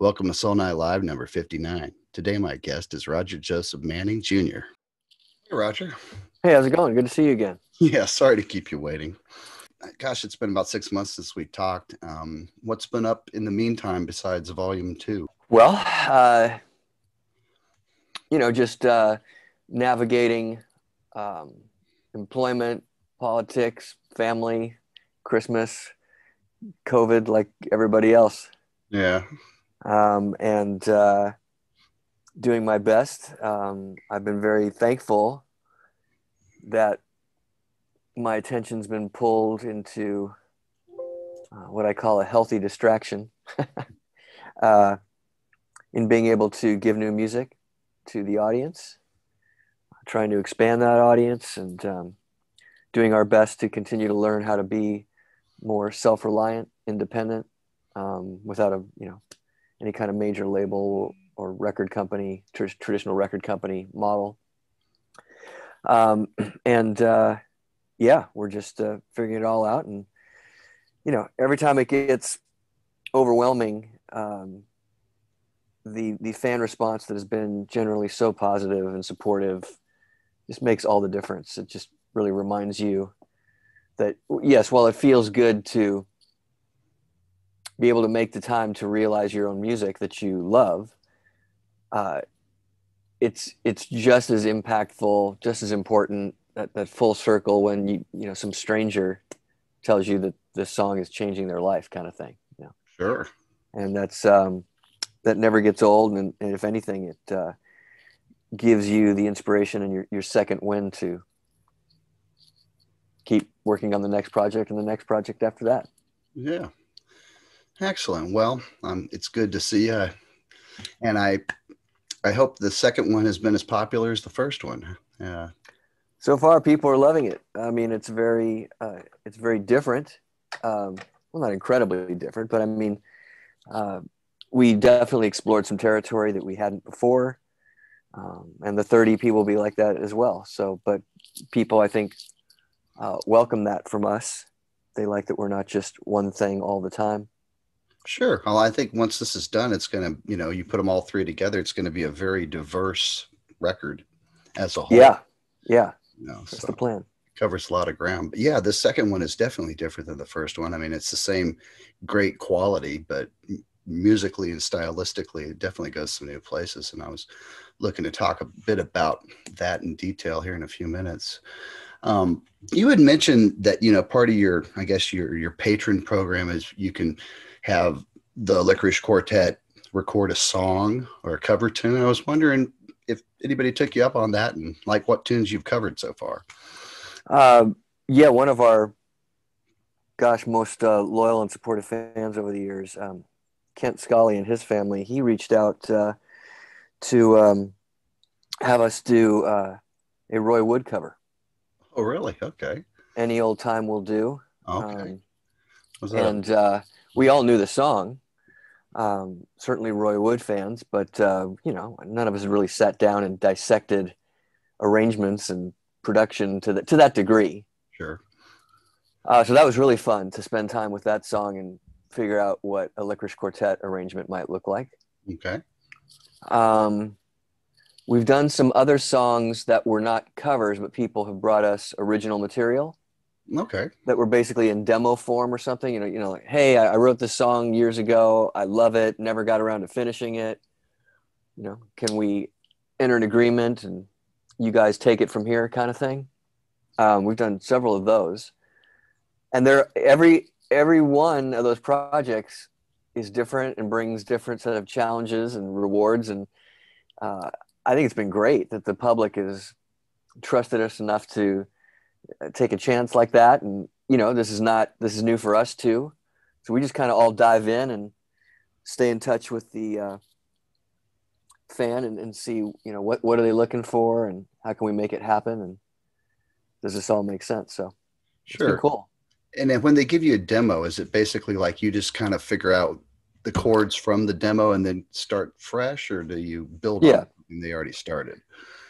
Welcome to SOAL Night Live number 59. Today, my guest is Roger Joseph Manning Jr. Hey, Roger. Hey, how's it going? Good to see you again. Yeah, sorry to keep you waiting. Gosh, it's been about six months since we talked. Um, what's been up in the meantime besides volume two? Well, uh, you know, just uh, navigating um, employment, politics, family, Christmas, COVID, like everybody else. Yeah. Um, and uh, doing my best. Um, I've been very thankful that my attention's been pulled into uh, what I call a healthy distraction uh, in being able to give new music to the audience, trying to expand that audience, and um, doing our best to continue to learn how to be more self-reliant, independent, um, without a you know any kind of major label or record company, tr- traditional record company model. Um, and uh, yeah, we're just uh, figuring it all out. And, you know, every time it gets overwhelming, um, the, the fan response that has been generally so positive and supportive just makes all the difference. It just really reminds you that, yes, while it feels good to be able to make the time to realize your own music that you love, uh, it's it's just as impactful, just as important that, that full circle when you you know some stranger tells you that the song is changing their life, kind of thing. You know? Sure. And that's um, that never gets old, and, and if anything, it uh, gives you the inspiration and your your second wind to keep working on the next project and the next project after that. Yeah. Excellent. Well, um, it's good to see you, and I I hope the second one has been as popular as the first one. Yeah. So far, people are loving it. I mean, it's very, uh, it's very different. Um, well, not incredibly different, but I mean, uh, we definitely explored some territory that we hadn't before, um, and the 30 people will be like that as well. So, but people, I think, uh, welcome that from us. They like that we're not just one thing all the time. Sure. Well, I think once this is done, it's going to, you know, you put them all three together, it's going to be a very diverse record as a whole. Yeah. Yeah. You know, That's so the plan. covers a lot of ground. But yeah, the second one is definitely different than the first one. I mean, it's the same great quality, but musically and stylistically, it definitely goes some new places. And I was looking to talk a bit about that in detail here in a few minutes. Um, you had mentioned that you know part of your, I guess your your patron program is you can have the Lickerish Quartet record a song or a cover tune. I was wondering if anybody took you up on that and like what tunes you've covered so far. Um, yeah, one of our, gosh, most uh, loyal and supportive fans over the years, um, Kent Scully and his family, he reached out uh, to um, have us do uh, a Roy Wood cover. Oh, really? Okay. Any old time will do. Okay. Um, Was that a- and uh, we all knew the song. Um, certainly Roy Wood fans, but uh, you know, none of us really sat down and dissected arrangements and production to that to that degree. sure. Uh, so that was really fun to spend time with that song and figure out what a Lickerish Quartet arrangement might look like. Okay. Um, we've done some other songs that were not covers, but people have brought us original material Okay. that were basically in demo form or something. You know, you know, like, hey, I, I wrote this song years ago. I love it. Never got around to finishing it. You know, can we enter an agreement and you guys take it from here, kind of thing. Um, we've done several of those, and there every every one of those projects is different and brings different set of challenges and rewards. And uh, I think it's been great that the public has trusted us enough to take a chance like that and you know this is not this is new for us too so we just kind of all dive in and stay in touch with the uh, fan and, and see you know what what are they looking for and how can we make it happen and does this all make sense so Sure. cool And then when they give you a demo, is it basically like you just kind of figure out the chords from the demo and then start fresh, or do you build Yeah. on something they already started?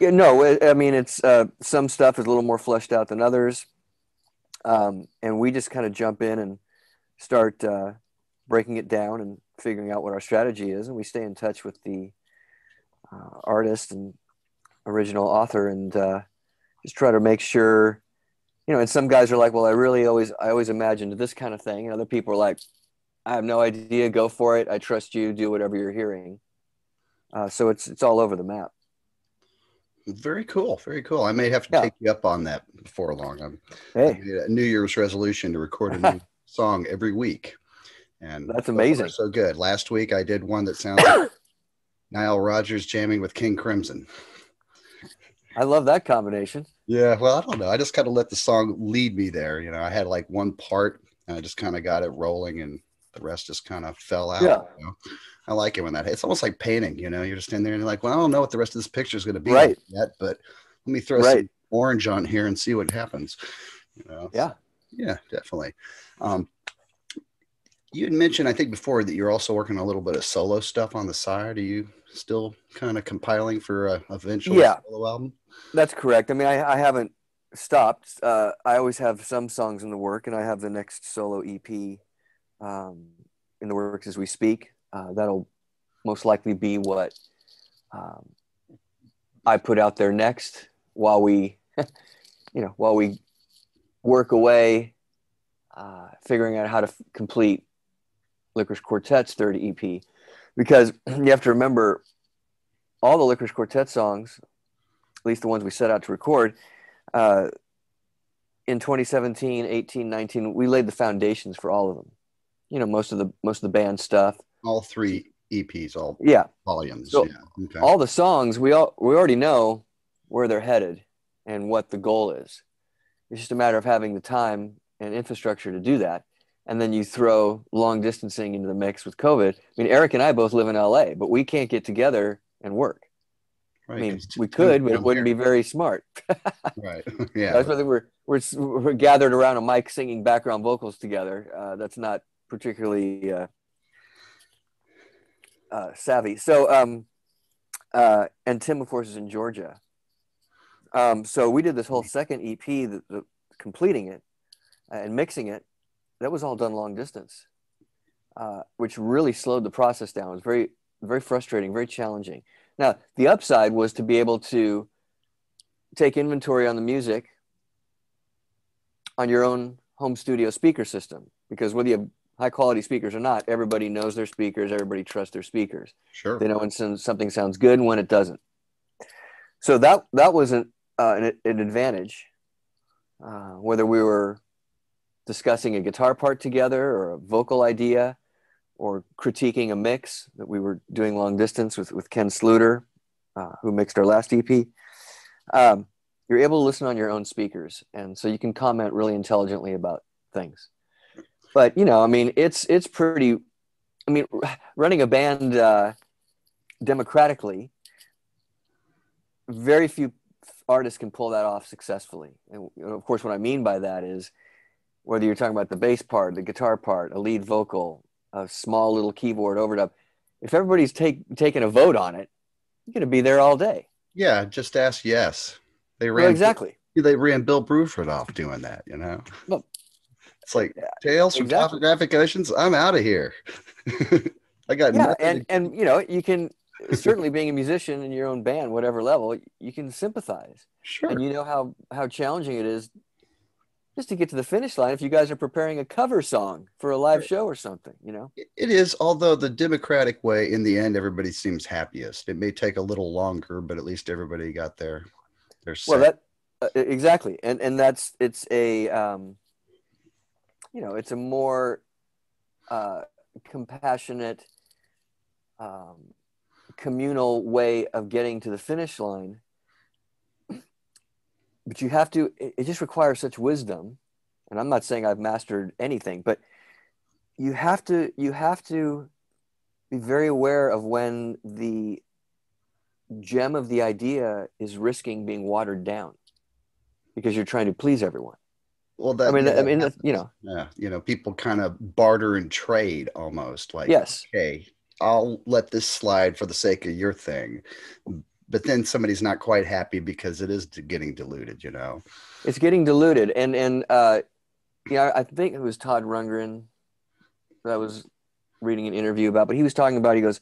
Yeah, no, I- mean it's uh, some stuff is a little more fleshed out than others, um, and we just kind of jump in and start uh, breaking it down and figuring out what our strategy is, and we stay in touch with the uh, artist and original author, and uh, just try to make sure. You know, and some guys are like, "Well, I really always, I always imagined this kind of thing," and other people are like, "I have no idea. Go for it. I trust you. Do whatever you're hearing." Uh, so it's it's all over the map. Very cool. Very cool. I may have to Yeah. take you up on that before long. I'm Hey, a New Year's resolution to record a new song every week. And That's amazing. So good. Last week I did one that sounds like Nile Rodgers jamming with King Crimson. I love that combination. Yeah, well, I don't know. I just kind of let the song lead me there. You know, I had like one part and I just kind of got it rolling and the rest just kind of fell out. Yeah. you know? I like it when that it's almost like painting, you know, you're just in there and you're like, well, I don't know what the rest of this picture is going to be Right. yet, but let me throw Right. some orange on here and see what happens. You know? Yeah. Yeah, definitely. Um, you had mentioned, I think before that you're also working a little bit of solo stuff on the side. Are you still kind of compiling for a eventual Yeah. solo album? That's correct. I mean, I, I haven't stopped. Uh, I always have some songs in the work, and I have the next solo EP um, in the works as we speak. Uh, that'll most likely be what um, I put out there next while we, you know, while we work away, uh, figuring out how to f- complete Lickerish Quartet's third EP. Because you have to remember, all the Lickerish Quartet songs at least the ones we set out to record, uh, in 2017, 18, 19, we laid the foundations for all of them. You know, most of the most of the band stuff. All three EPs, all Yeah, volumes. So- yeah. Okay. all the songs we all we already know where they're headed and what the goal is. It's just a matter of having the time and infrastructure to do that. And then you throw long distancing into the mix with COVID. I mean, Eric and I both live in LA, but we can't get together and work. right, I mean, we could, but it wouldn't be very smart. right. yeah. That's whether we're, we're we're gathered around a mic singing background vocals together. Uh, that's not particularly uh, uh, savvy. So, um, uh, and Tim, of course, is in Georgia. Um, so we did this whole second EP, the, the completing it and mixing it. That was all done long distance, uh, which really slowed the process down. It was very very frustrating, very challenging. Now, the upside was to be able to take inventory on the music on your own home studio speaker system because whether you high quality speakers or not everybody knows their speakers everybody trusts their speakers. Sure. they know when some- something sounds good and when it doesn't. So that that was an, uh, an, an advantage uh, whether we were discussing a guitar part together or a vocal idea or critiquing a mix that we were doing long distance with, with Ken Sluiter uh, who mixed our last ep um, you're able to listen on your own speakers and so you can comment really intelligently about things but you know i mean it's it's pretty i mean running a band uh, democratically very few artists can pull that off successfully and of course what i mean by that is whether you're talking about the bass part the guitar part a lead vocal a small little keyboard overdub if everybody's take, taking a vote on it you're going to be there all day Yeah. Just ask yes. They well, ran exactly they ran Bill Bruford off doing that, you know. Well, it's like Tales from exactly. Topographic Oceans. I'm out of here. I got yeah nothing and and you know you can certainly being a musician in your own band whatever level you can sympathize sure. and you know how how challenging it is just to get to the finish line if you guys are preparing a cover song for a live show or something you know It is, although the democratic way, in the end, everybody seems happiest. It may take a little longer, but at least everybody got their their well that uh, exactly and and that's it's a um you know it's a more uh compassionate um communal way of getting to the finish line. But you have to it, it just requires such wisdom. And i'm not saying i've mastered anything but you have to you have to be very aware of when the gem of the idea is risking being watered down because you're trying to please everyone well, that, i mean yeah, i mean you know yeah, you know, people kind of barter and trade almost. Like, yes okay, I'll let this slide for the sake of your thing, but then somebody's not quite happy because it is getting diluted. You know. it's getting diluted and and uh yeah i think it was todd rundgren that was reading an interview about, but he was talking about he goes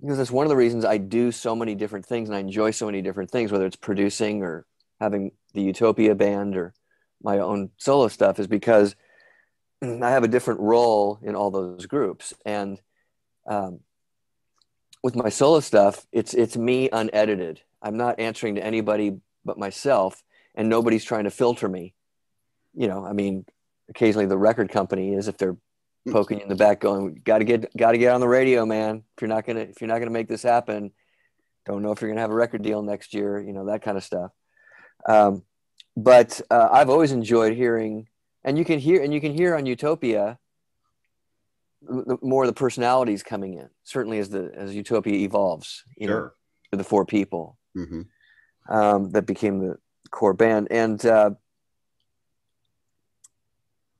because that's one of the reasons I do so many different things and I enjoy so many different things, whether it's producing or having the Utopia band or my own solo stuff, is because I have a different role in all those groups. And um, with my solo stuff, it's it's me unedited. I'm not answering to anybody but myself, and nobody's trying to filter me. You know, I mean, occasionally the record company is if they're poking in the back, going, "Got to get, got to get on the radio, man. If you're not gonna, if you're not gonna make this happen, don't know if you're gonna have a record deal next year. You know that kind of stuff." Um, but uh, I've always enjoyed hearing, and you can hear, and you can hear on Utopia the, more of the personalities coming in. Certainly, as the as Utopia evolves, you sure. know, the four people mm-hmm. um, that became the core band, and uh,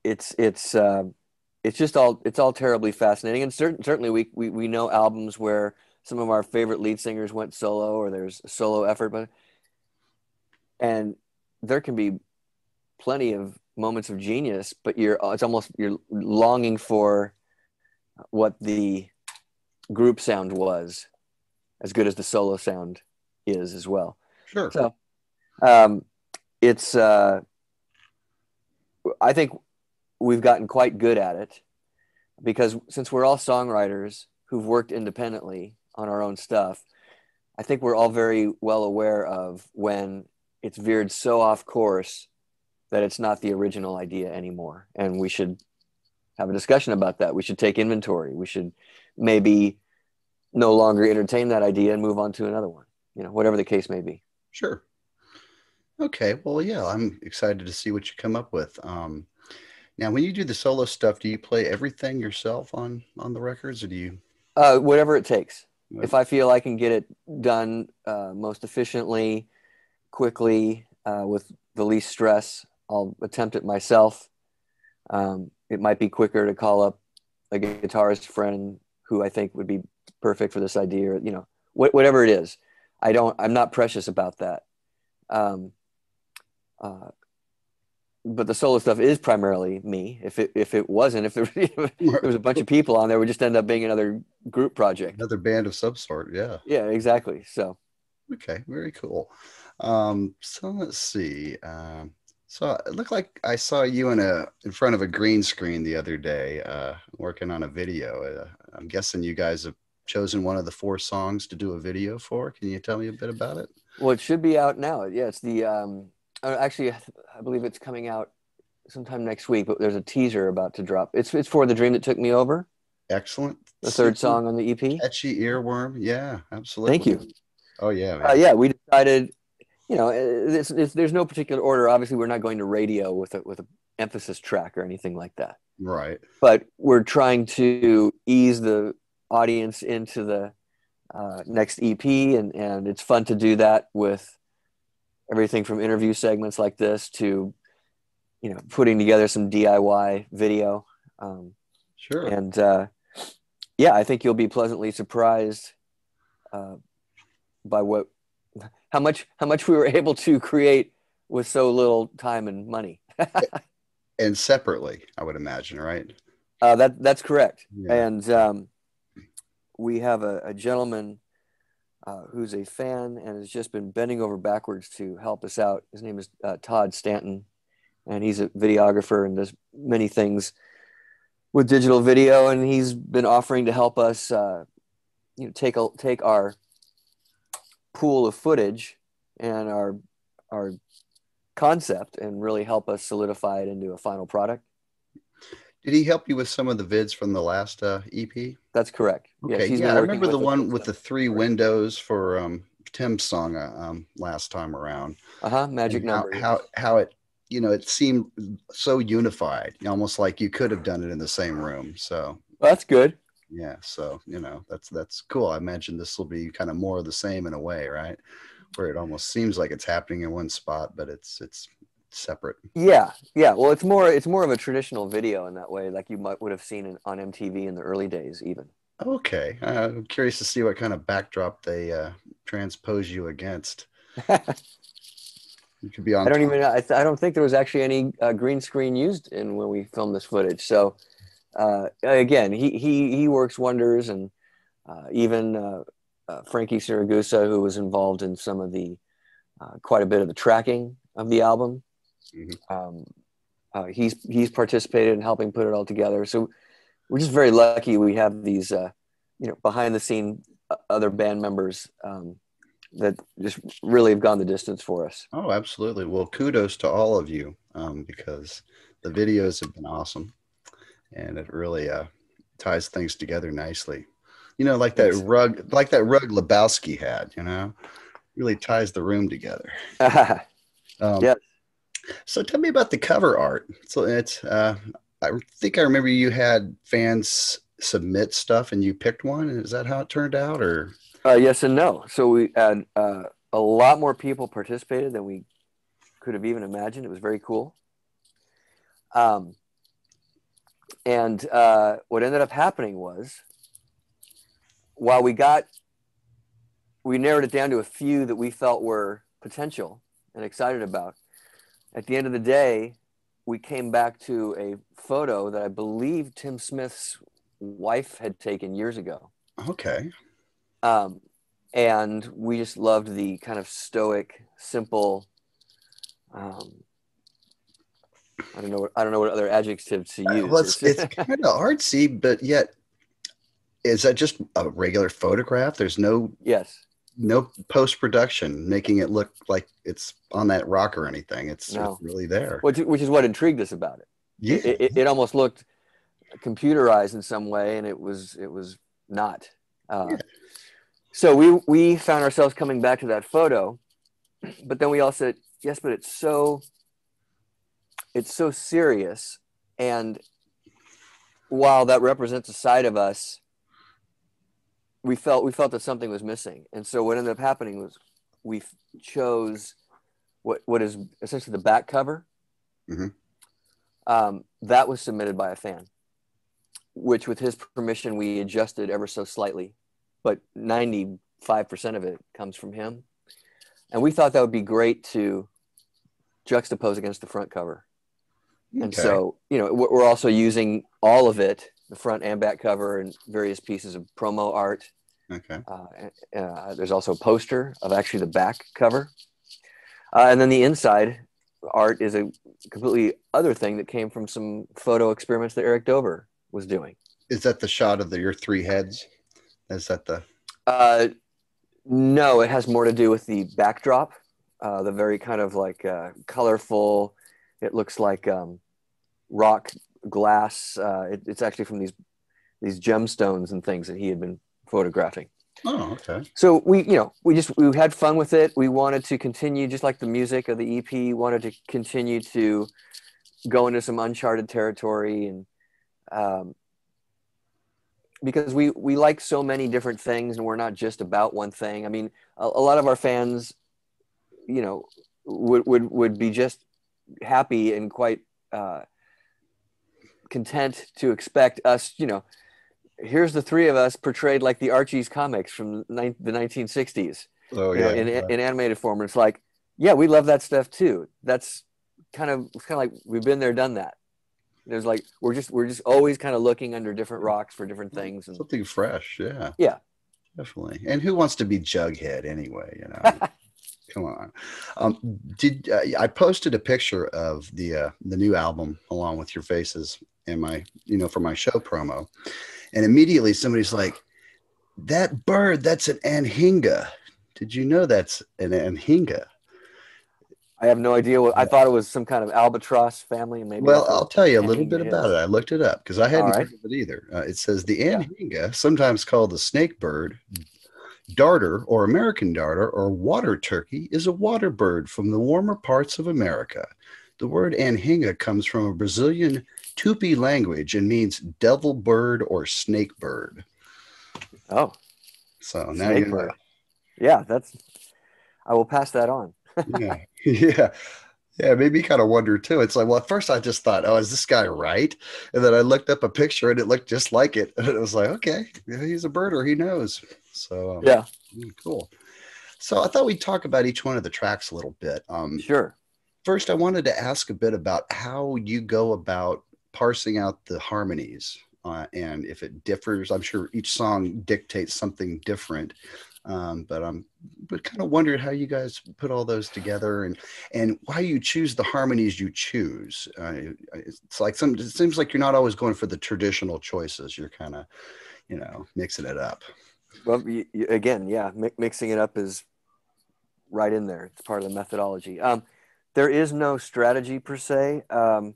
it's it's. Uh, it's just all it's all terribly fascinating and certain, certainly we, we we know albums where some of our favorite lead singers went solo or there's a solo effort but and there can be plenty of moments of genius but you're it's almost you're longing for what the group sound was as good as the solo sound is as well. Sure. So um it's uh i think we've gotten quite good at it because since we're all songwriters who've worked independently on our own stuff, I think we're all very well aware of when it's veered so off course that it's not the original idea anymore. And we should have a discussion about that. We should take inventory. We should maybe no longer entertain that idea and move on to another one, you know, whatever the case may be. Sure. Okay. Well, yeah, I'm excited to see what you come up with. Um, now, when you do the solo stuff, do you play everything yourself on on the records, or do you? Uh, whatever it takes. If I feel I can get it done uh, most efficiently, quickly, uh, with the least stress, I'll attempt it myself. Um, it might be quicker to call up a guitarist friend who I think would be perfect for this idea, or you know, wh- whatever it is. I don't. I'm not precious about that. Um, uh, but the solo stuff is primarily me. If it if it wasn't, if there, if there was a bunch of people on there, it would just end up being another group project, another band of some sort. Yeah. Yeah, exactly. So. Okay, very cool. Um, so let's see. Um, so it looked like I saw you in a in front of a green screen the other day, uh, working on a video. Uh, I'm guessing you guys have chosen one of the four songs to do a video for. Can you tell me a bit about it? Well, it should be out now. Yeah, it's the um, uh, actually, I believe it's coming out sometime next week. But there's a teaser about to drop. It's it's for the dream that took me over. Excellent. The third song on the EP. Etchy earworm. Yeah, absolutely. Thank you. Oh yeah. Uh, yeah, we decided. You know, it's, it's, there's no particular order. Obviously, we're not going to radio with a with an emphasis track or anything like that. Right. But we're trying to ease the audience into the uh, next EP, and and it's fun to do that with everything from interview segments like this to you know putting together some diy video um, sure and uh, yeah i think you'll be pleasantly surprised uh, by what how much how much we were able to create with so little time and money and separately i would imagine right uh, that that's correct yeah. and um, we have a, a gentleman uh, who's a fan and has just been bending over backwards to help us out. His name is uh, Todd Stanton, and he's a videographer and does many things with digital video. And he's been offering to help us, uh, you know, take a, take our pool of footage and our our concept and really help us solidify it into a final product. Did he help you with some of the vids from the last uh, EP? That's correct. Okay, yes, yeah, I remember the one with the three windows for um, Tim's song uh, um, last time around. Uh huh. Magic how, number. How how it you know it seemed so unified, almost like you could have done it in the same room. So well, that's good. Yeah, so you know that's that's cool. I imagine this will be kind of more of the same in a way, right? Where it almost seems like it's happening in one spot, but it's it's separate. Yeah, yeah. Well, it's more it's more of a traditional video in that way, like you might would have seen in, on MTV in the early days, even. Okay, uh, I'm curious to see what kind of backdrop they uh, transpose you against. you could be on. I don't top. even. I, I, don't think there was actually any uh, green screen used in when we filmed this footage. So uh, again, he he he works wonders, and uh, even uh, uh, Frankie Siragusa, who was involved in some of the uh, quite a bit of the tracking of the album. Mm-hmm. Um, uh, he's he's participated in helping put it all together. So we're just very lucky we have these uh, you know behind the scene other band members um, that just really have gone the distance for us. Oh, absolutely. Well, kudos to all of you um, because the videos have been awesome, and it really uh, ties things together nicely. You know, like that rug, like that rug Lebowski had. You know, really ties the room together. um, yeah. So tell me about the cover art. So it's uh, I think I remember you had fans submit stuff and you picked one. Is that how it turned out, or? Uh, yes and no. So we had uh, a lot more people participated than we could have even imagined. It was very cool. Um, and uh, what ended up happening was, while we got, we narrowed it down to a few that we felt were potential and excited about. At the end of the day, we came back to a photo that I believe Tim Smith's wife had taken years ago. Okay. Um, and we just loved the kind of stoic, simple. Um, I don't know. What, I don't know what other adjectives to use. Well, it's, it's kind of artsy, but yet, is that just a regular photograph? There's no yes, no post production making it look like it's on that rock or anything. It's, no. really there. Which, which is what intrigued us about it. Yeah, it, it, it, almost looked computerized in some way, and it was it was not. Uh, yeah. So we we found ourselves coming back to that photo, but then we all said, yes, but it's so it's so serious, and while that represents a side of us we felt we felt that something was missing, and so what ended up happening was we chose what what is essentially the back cover. Mm-hmm. Um, that was submitted by a fan, which with his permission we adjusted ever so slightly, but ninety five percent of it comes from him, and we thought that would be great to juxtapose against the front cover. Okay. And so, you know, we're also using all of it the front and back cover and various pieces of promo art. Okay. Uh, uh, there's also a poster of actually the back cover. Uh, and then the inside art is a completely other thing that came from some photo experiments that Eric Dover was doing. Is that the shot of the, your three heads? Is that the? Uh, no, it has more to do with the backdrop, uh, the very kind of like uh, colorful. It looks like um, rock glass. Uh, it, it's actually from these these gemstones and things that he had been photographing. Oh, okay. So we, you know, we just we had fun with it. We wanted to continue, just like the music of the EP, wanted to continue to go into some uncharted territory, and um, because we we like so many different things, and we're not just about one thing. I mean, a, a lot of our fans, you know, would would would be just happy and quite uh, content to expect us, you know, here's the three of us portrayed like the Archie's comics from the 1960s. Oh yeah, in, in, animated form. And it's like, yeah, we love that stuff too. That's kind of kind of like we've been there, done that. There's like we're just we're just always kind of looking under different rocks for different things and something fresh. Yeah. Yeah. Definitely. And who wants to be Jughead anyway? You know. Come on. Um, did uh, I posted a picture of the uh, the new album along with your faces and my you know for my show promo, and immediately somebody's like, "That bird, that's an anhinga." Did you know that's an anhinga? I have no idea what I thought it was some kind of albatross family. Maybe. Well, I'll tell you a little bit about it. I looked it up because I hadn't right. heard of it either. Uh, it says the anhinga, yeah. sometimes called the snake bird, darter or American darter or water turkey, is a water bird from the warmer parts of America. The word anhinga comes from a Brazilian Tupi language and means devil bird or snake bird. Oh, so now you know. Yeah, that's. I will pass that on. yeah, yeah, yeah. it made me kind of wonder too. It's like, well, at first I just thought, oh, is this guy right? And then I looked up a picture and it looked just like it, and it was like, okay, he's a birder. He knows. So um, yeah, mm, cool. So I thought we'd talk about each one of the tracks a little bit. Um, sure. First, I wanted to ask a bit about how you go about parsing out the harmonies uh, and if it differs i'm sure each song dictates something different um, but i'm but kind of wondered how you guys put all those together and and why you choose the harmonies you choose. Uh, it's like some it seems like you're not always going for the traditional choices. You're kind of you know mixing it up. Well you, again yeah mi- mixing it up is right in there. It's part of the methodology. Um, there is no strategy per se. Um,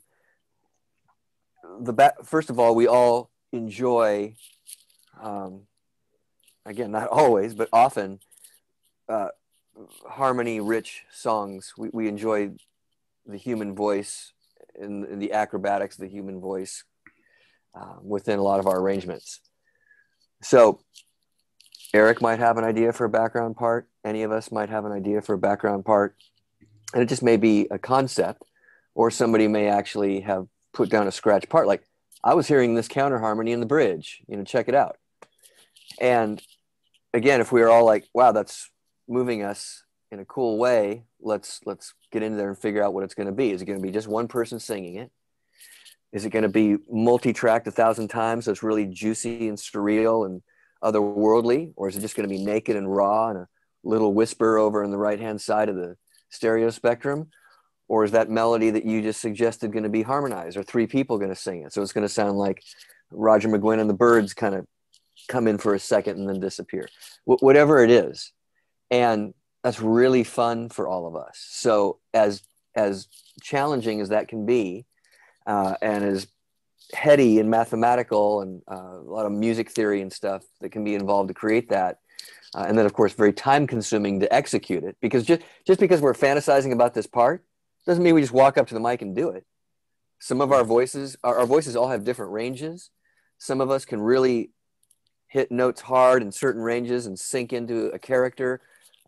the ba- first of all, we all enjoy, um, again, not always, but often, uh, harmony rich songs. We, we enjoy the human voice and, and the acrobatics of the human voice uh, within a lot of our arrangements. So, Eric might have an idea for a background part. Any of us might have an idea for a background part. And it just may be a concept, or somebody may actually have put down a scratch part. Like I was hearing this counter harmony in the bridge, you know, check it out. And again, if we are all like, wow, that's moving us in a cool way, let's let's get into there and figure out what it's going to be. Is it going to be just one person singing it? Is it going to be multi-tracked a thousand times so it's really juicy and surreal and otherworldly, or is it just going to be naked and raw and a little whisper over on the right-hand side of the stereo spectrum? or is that melody that you just suggested going to be harmonized or three people going to sing it so it's going to sound like roger mcguinn and the Byrds kind of come in for a second and then disappear Wh- whatever it is and that's really fun for all of us so as as challenging as that can be uh, and as heady and mathematical and uh, a lot of music theory and stuff that can be involved to create that uh, and then of course very time consuming to execute it because just just because we're fantasizing about this part doesn't mean we just walk up to the mic and do it. Some of our voices, our, our voices all have different ranges. Some of us can really hit notes hard in certain ranges and sink into a character.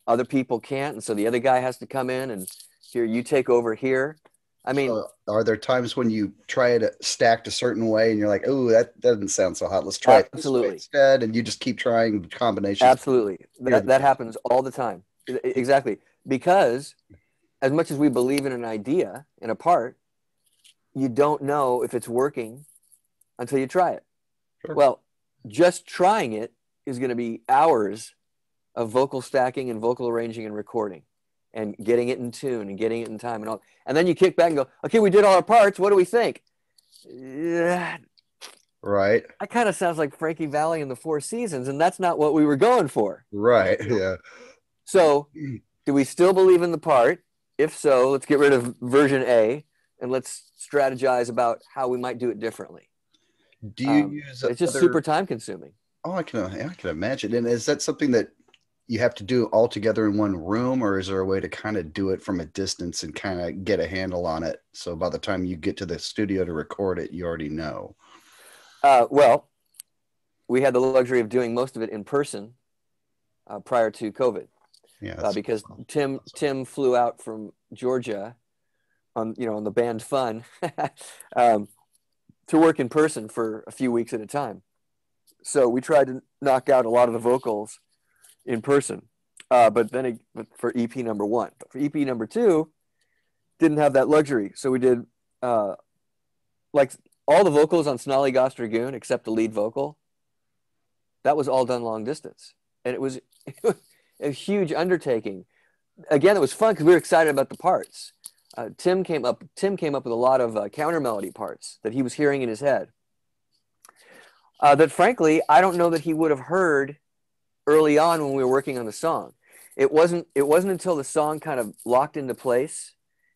Other people can't. And so the other guy has to come in and here, you take over here. I mean, so are there times when you try it stacked a certain way and you're like, oh, that doesn't sound so hot. Let's try absolutely. it instead. And you just keep trying combinations. Absolutely. That, that happens all the time. Exactly. Because as much as we believe in an idea in a part, you don't know if it's working until you try it. Sure. Well, just trying it is going to be hours of vocal stacking and vocal arranging and recording and getting it in tune and getting it in time and all. And then you kick back and go, okay, we did all our parts. What do we think? Right. That kind of sounds like Frankie Valli in the Four Seasons, and that's not what we were going for. Right. Yeah. So, do we still believe in the part? If so, let's get rid of version A and let's strategize about how we might do it differently. Do you um, use? It's just other... super time consuming. Oh, I can I can imagine. And is that something that you have to do all together in one room, or is there a way to kind of do it from a distance and kind of get a handle on it? So by the time you get to the studio to record it, you already know. Uh, well, we had the luxury of doing most of it in person uh, prior to COVID. Yeah, uh, because awesome. Tim Tim flew out from Georgia on you know on the band Fun um, to work in person for a few weeks at a time. So we tried to knock out a lot of the vocals in person, uh, but then it, for EP number one, but for EP number two, didn't have that luxury. So we did uh, like all the vocals on Snollygoster Goon except the lead vocal. That was all done long distance, and it was a huge undertaking. Again, it was fun because we were excited about the parts. Uh, Tim came up. Tim came up with a lot of uh, counter melody parts that he was hearing in his head. Uh, that frankly, I don't know that he would have heard early on when we were working on the song. It wasn't. It wasn't until the song kind of locked into place,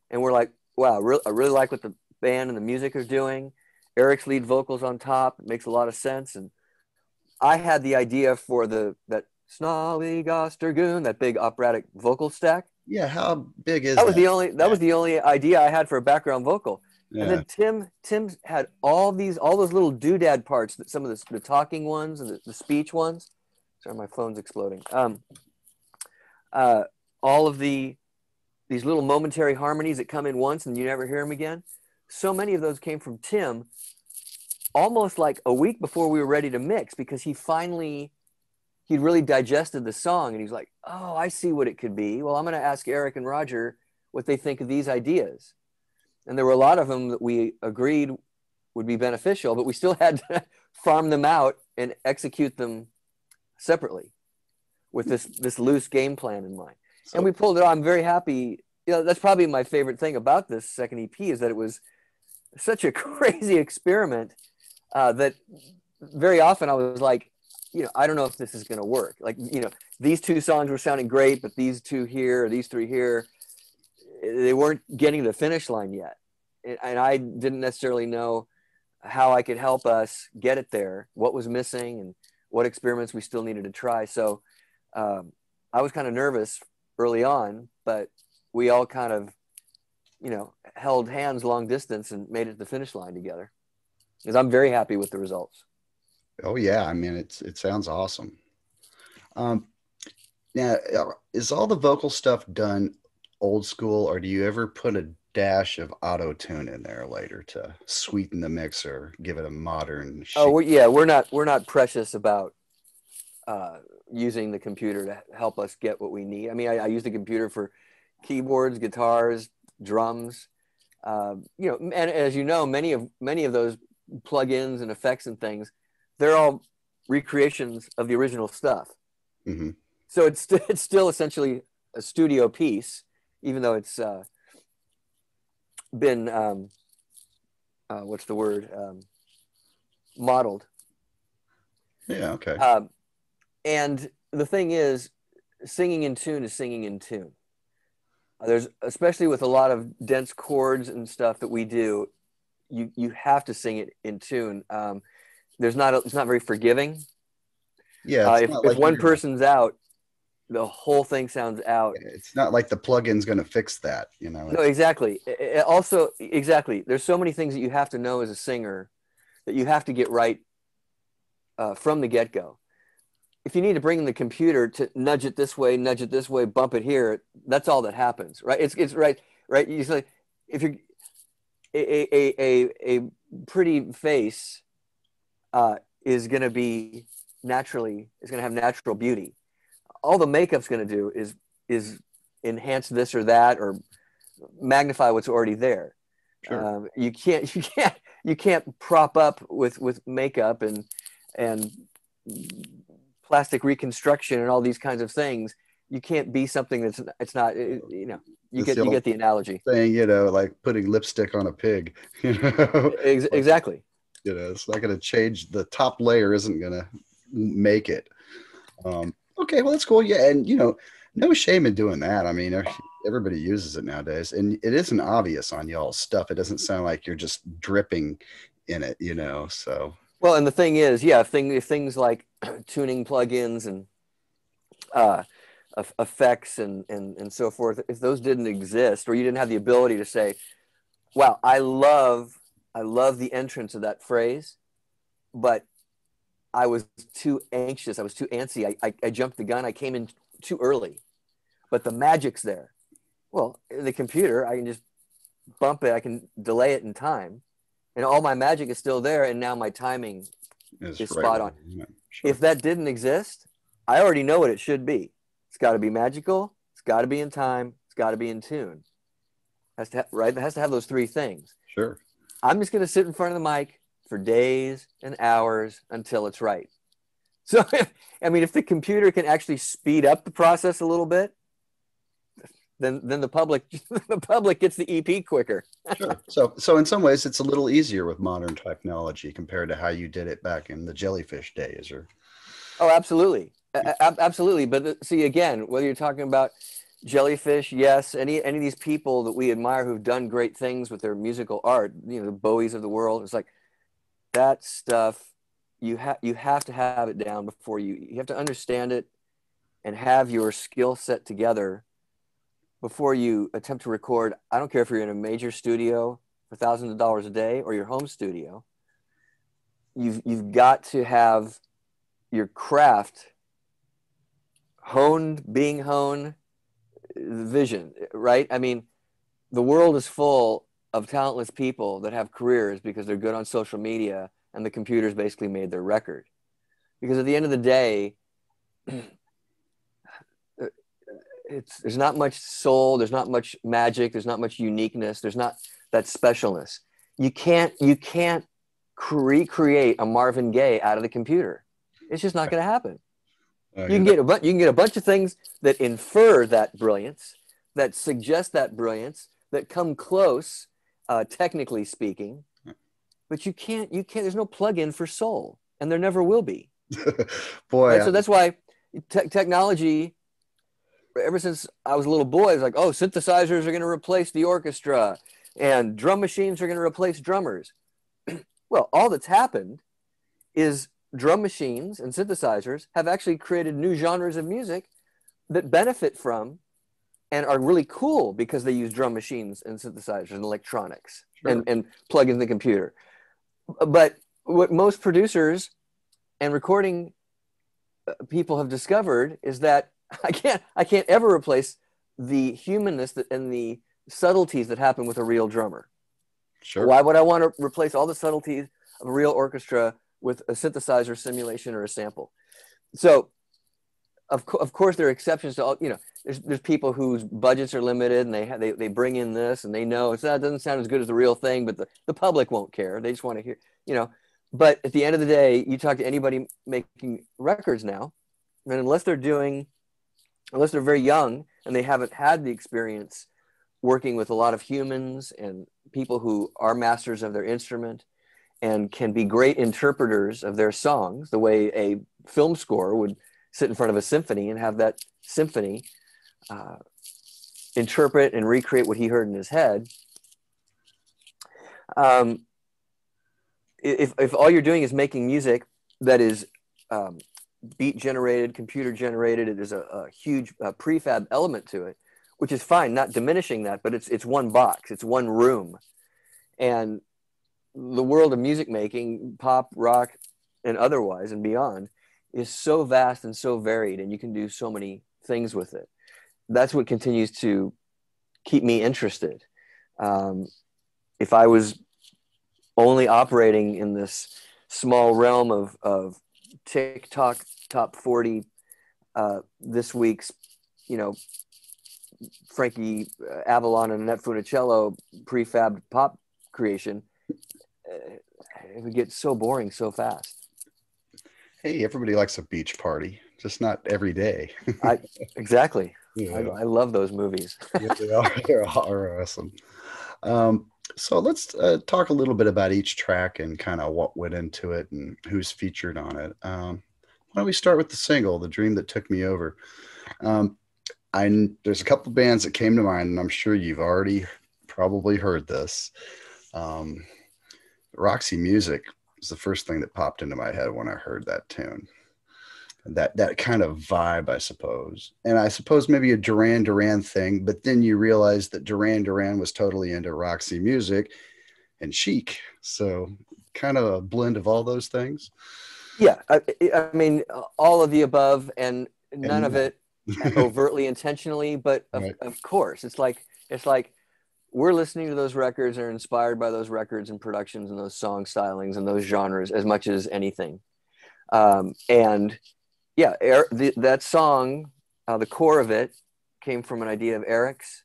and we're like, "Wow, re- I really like what the band and the music are doing." Eric's lead vocals on top it makes a lot of sense, and I had the idea for the that Snollygoster Goon, that big operatic vocal stack. Yeah, how big is that? Was that? the only that was the only idea I had for a background vocal. Yeah. And then Tim Tim had all these all those little doodad parts that some of the, the talking ones and the, the speech ones. Sorry, my phone's exploding. Um, uh, all of the these little momentary harmonies that come in once and you never hear them again. So many of those came from Tim almost like a week before we were ready to mix because he finally he'd really digested the song and he's like, oh, I see what it could be. Well, I'm going to ask Eric and Roger what they think of these ideas. And there were a lot of them that we agreed would be beneficial, but we still had to farm them out and execute them separately with this this loose game plan in mind. So, and we pulled it off. I'm very happy. You know, that's probably my favorite thing about this second EP is that it was such a crazy experiment uh, that very often I was like, you know, I don't know if this is going to work. Like, you know, these two songs were sounding great, but these two here, these three here, they weren't getting the finish line yet. And I didn't necessarily know how I could help us get it there, what was missing, and what experiments we still needed to try. So um, I was kind of nervous early on, but we all kind of, you know, held hands long distance and made it to the finish line together. Because I'm very happy with the results. Oh yeah, I mean it's it sounds awesome. Um, now, is all the vocal stuff done old school, or do you ever put a dash of auto tune in there later to sweeten the mix or give it a modern? Oh yeah, we're not we're not precious about uh, using the computer to help us get what we need. I mean, I, I use the computer for keyboards, guitars, drums. Uh, you know, and as you know, many of many of those plugins and effects and things they're all recreations of the original stuff. Mm-hmm. So it's it's still essentially a studio piece, even though it's uh, been um, uh, what's the word um, modeled. Yeah. Okay. Um, and the thing is, singing in tune is singing in tune. There's especially with a lot of dense chords and stuff that we do, you you have to sing it in tune. Um, there's not a, it's not very forgiving. Yeah, uh, if, if like one person's out, the whole thing sounds out. It's not like the plugin's going to fix that, you know. No, exactly. It, also, exactly. There's so many things that you have to know as a singer that you have to get right uh, from the get go. If you need to bring in the computer to nudge it this way, nudge it this way, bump it here, that's all that happens, right? It's it's right, right. You say if you're a a a, a pretty face uh, is going to be naturally is going to have natural beauty. All the makeup's going to do is is enhance this or that or magnify what's already there. Sure. Um, you can't you can't you can't prop up with with makeup and and plastic reconstruction and all these kinds of things. You can't be something that's it's not you know you get you get the analogy saying you know like putting lipstick on a pig you know exactly you know it's not going to change the top layer isn't going to make it. Um, okay well that's cool yeah and you know no shame in doing that i mean everybody uses it nowadays and it isn't obvious on y'all's stuff it doesn't sound like you're just dripping in it you know so. Well and the thing is yeah thing, if things like tuning plugins and uh, effects and, and and so forth if those didn't exist or you didn't have the ability to say wow i love I love the entrance of that phrase, but I was too anxious. I was too antsy. I, I, I, jumped the gun. I came in too early, but the magic's there. Well, the computer, I can just bump it. I can delay it in time, and all my magic is still there. And now my timing is, is spot on. Sure. If that didn't exist, I already know what it should be. It's got to be magical. It's got to be in time. It's got to be in tune. Has to right. It has to have those three things. Sure. I'm just going to sit in front of the mic for days and hours until it's right. So, I mean, if the computer can actually speed up the process a little bit, then then the public the public gets the EP quicker. sure. So so in some ways, it's a little easier with modern technology compared to how you did it back in the jellyfish days, or. Oh, absolutely, a- absolutely. But uh, see, again, whether you're talking about Jellyfish, yes. Any any of these people that we admire who've done great things with their musical art, you know, the Bowies of the world. It's like that stuff. You have you have to have it down before you you have to understand it and have your skill set together before you attempt to record. I don't care if you're in a major studio for thousands of dollars a day or your home studio. You've you've got to have your craft honed, being honed, vision, right? I mean, the world is full of talentless people that have careers because they're good on social media and the computers basically made their record. Because at the end of the day, it's there's not much soul, there's not much magic, there's not much uniqueness, there's not that specialness. You can't you can't recreate a Marvin Gaye out of the computer. It's just not going to happen. Uh, You can get a bu- you can get a bunch of things that infer that brilliance, that suggest that brilliance, that come close, uh, technically speaking, but you can't you can't. There's no plug-in for soul, and there never will be. boy, Right? So that's why te- technology. Ever since I was a little boy, it's like, oh, synthesizers are going to replace the orchestra, and drum machines are going to replace drummers. well, all that's happened is drum machines and synthesizers have actually created new genres of music that benefit from and are really cool because they use drum machines and synthesizers and electronics Sure. and, and plug in the computer. But what most producers and recording uh, people have discovered is that I can't I can't ever replace the humanness that, and the subtleties that happen with a real drummer. sure. Why would I want to replace all the subtleties of a real orchestra with a synthesizer simulation or a sample? So, of, co- of course, there are exceptions to all. You know, there's there's people whose budgets are limited and they ha- they they bring in this and they know it's that doesn't sound as good as the real thing, but the, the public won't care. They just want to hear. You know, but at the end of the day, you talk to anybody making records now, and unless they're doing, unless they're very young and they haven't had the experience working with a lot of humans and people who are masters of their instrument and can be great interpreters of their songs, the way a film score would sit in front of a symphony and have that symphony uh, interpret and recreate what he heard in his head. Um, if, if all you're doing is making music that is um, beat generated, computer generated, there's a, a huge uh, prefab element to it, which is fine, not diminishing that, but it's it's one box, it's one room, and the world of music making, pop, rock, and otherwise and beyond, is so vast and so varied, and you can do so many things with it. That's what continues to keep me interested. Um, if I was only operating in this small realm of, of TikTok top 40, uh, this week's, you know, Frankie Avalon and Annette Funicello prefab pop creation, it would get so boring so fast. Hey, everybody likes a beach party, just not every day. I exactly. Yeah. I, I love those movies. yeah, they are. They're awesome. Um, so let's uh, talk a little bit about each track and kind of what went into it and who's featured on it. Um, why don't we start with the single, "The Dream That Took Me Over"? Um, I there's a couple bands that came to mind, and I'm sure you've already probably heard this. Um, Roxy Music was the first thing that popped into my head when I heard that tune that that kind of vibe, I suppose. And I suppose maybe a Duran Duran thing, but then you realize that Duran Duran was totally into Roxy music and Chic. So kind of a blend of all those things. Yeah, I, I mean, all of the above, and none of it overtly intentionally, but of, Right. of course, it's like it's like we're listening to those records and are inspired by those records and productions and those song stylings and those genres as much as anything. Um, and yeah, er, the, that song, uh, the core of it came from an idea of Eric's,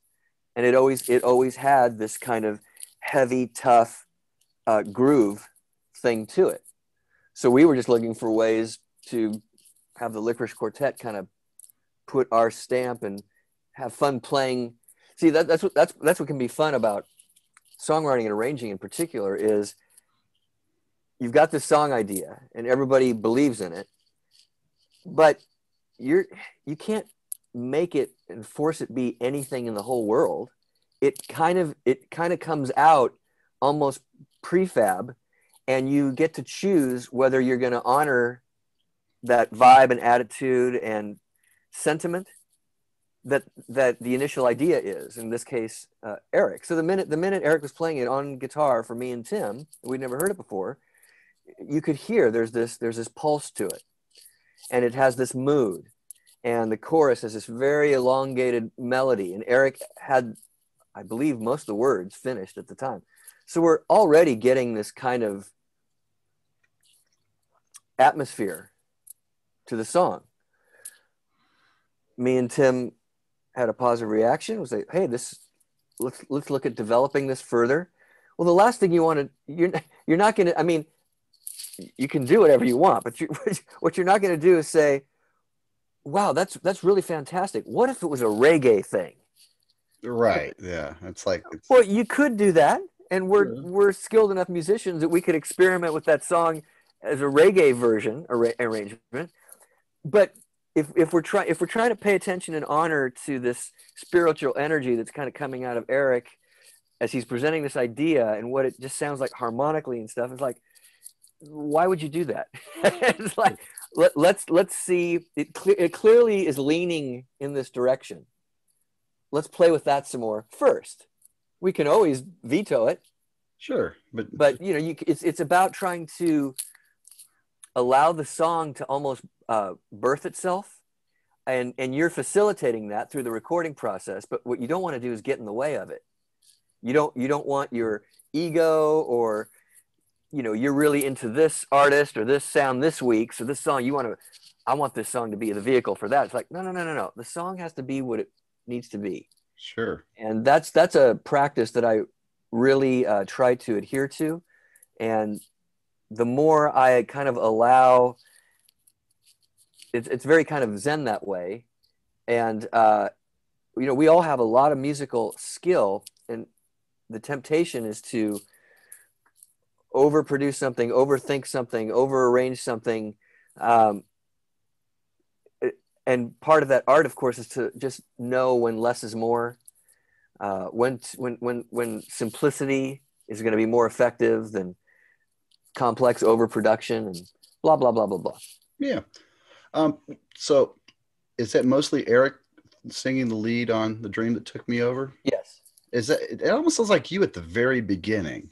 and it always it always had this kind of heavy, tough uh, groove thing to it. So we were just looking for ways to have the Lickerish Quartet kind of put our stamp and have fun playing. See, that, that's what that's that's what can be fun about songwriting and arranging in particular is you've got this song idea and everybody believes in it, but you're you can't make it and force it be anything in the whole world. It kind of it kind of comes out almost prefab and you get to choose whether you're going to honor that vibe and attitude and sentiment that that the initial idea is in this case uh, eric. So the minute the minute eric was playing it on guitar for me and tim we'd never heard it before you could hear there's this there's this pulse to it. And it has this mood. And the chorus has this very elongated melody. And eric had i believe most of the words finished at the time. So we're already getting this kind of atmosphere to the song. Me and Tim had a positive reaction. Was like, hey, this let's let's look at developing this further. Well, the last thing you want to you're you're not going to. I mean, you can do whatever you want, but you, what you're not going to do is say, "Wow, that's that's really fantastic." What if it was a reggae thing? Right. Yeah. It's like. It's, Well, you could do that, and we're Yeah. we're skilled enough musicians that we could experiment with that song as a reggae version arra- arrangement. But if if we're trying if we're trying to pay attention and honor to this spiritual energy that's kind of coming out of Eric as he's presenting this idea and what it just sounds like harmonically and stuff, it's like, why would you do that? it's like let, let's let's see. It, cle- it clearly is leaning in this direction. Let's play with that some more first. We can always veto it, sure. But. but you know, you, it's it's about trying to allow the song to almost uh, birth itself, and and you're facilitating that through the recording process. But what you don't want to do is get in the way of it. You don't you don't want your ego or you know you're really into this artist or this sound this week, so this song you want to. I want this song to be the vehicle for that. It's like no no no no no. The song has to be what it needs to be Sure. and that's that's a practice that I really uh, try to adhere to, and the more I kind of allow, it's it's very kind of zen that way, and uh, you know we all have a lot of musical skill, and the temptation is to overproduce something, overthink something, overarrange something. Um, and part of that art, of course, is to just know when less is more uh, when when when when simplicity is going to be more effective than complex overproduction and blah blah blah blah blah. Yeah. Um. So, is that mostly Eric singing the lead on "The Dream That Took Me Over"? Yes. Is that? It almost sounds like you at the very beginning.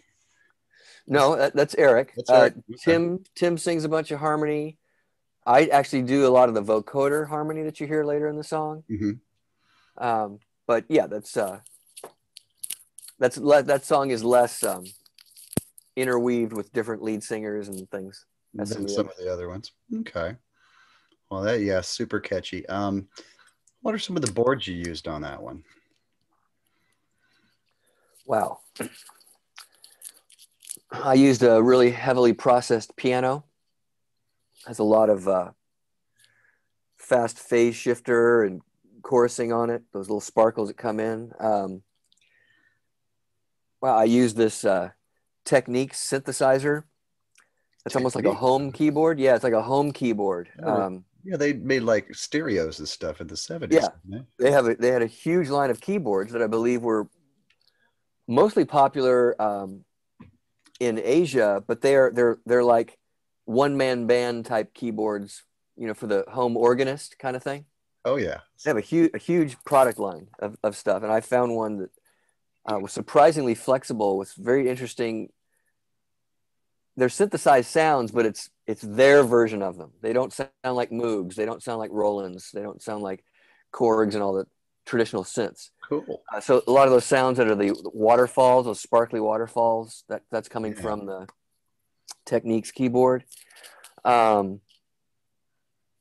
No, that, that's Eric. That's Uh, Eric. Okay. Tim Tim sings a bunch of harmony. I actually do a lot of the vocoder harmony that you hear later in the song. Mhm. Um, but yeah, that's uh, that's le- that song is less um, interweaved with different lead singers and things. That's than some of the other ones. Okay. Well, that yeah, super catchy. Um, what are some of the boards you used on that one? Wow. I used a really heavily processed piano. Has a lot of uh, fast phase shifter and chorusing on it. Those little sparkles that come in. Um, wow, I used this uh, Technics synthesizer. It's almost like a home keyboard. Yeah, it's like a home keyboard. Oh. Um, Yeah, they made like stereos and stuff in the seventies. Yeah. they have a, they had a huge line of keyboards that I believe were mostly popular um, in Asia, but they're they're they're like one man band type keyboards, you know, for the home organist kind of thing. Oh yeah. They have a huge a huge product line of, of stuff, and I found one that uh, was surprisingly flexible with very interesting. They're synthesized sounds, but it's it's their version of them. They don't sound like Moogs. They don't sound like Rolands. They don't sound like Korgs and all the traditional synths. Cool. Uh, so a lot of those sounds that are the waterfalls, those sparkly waterfalls, that that's coming Yeah. from the Technics keyboard. Um,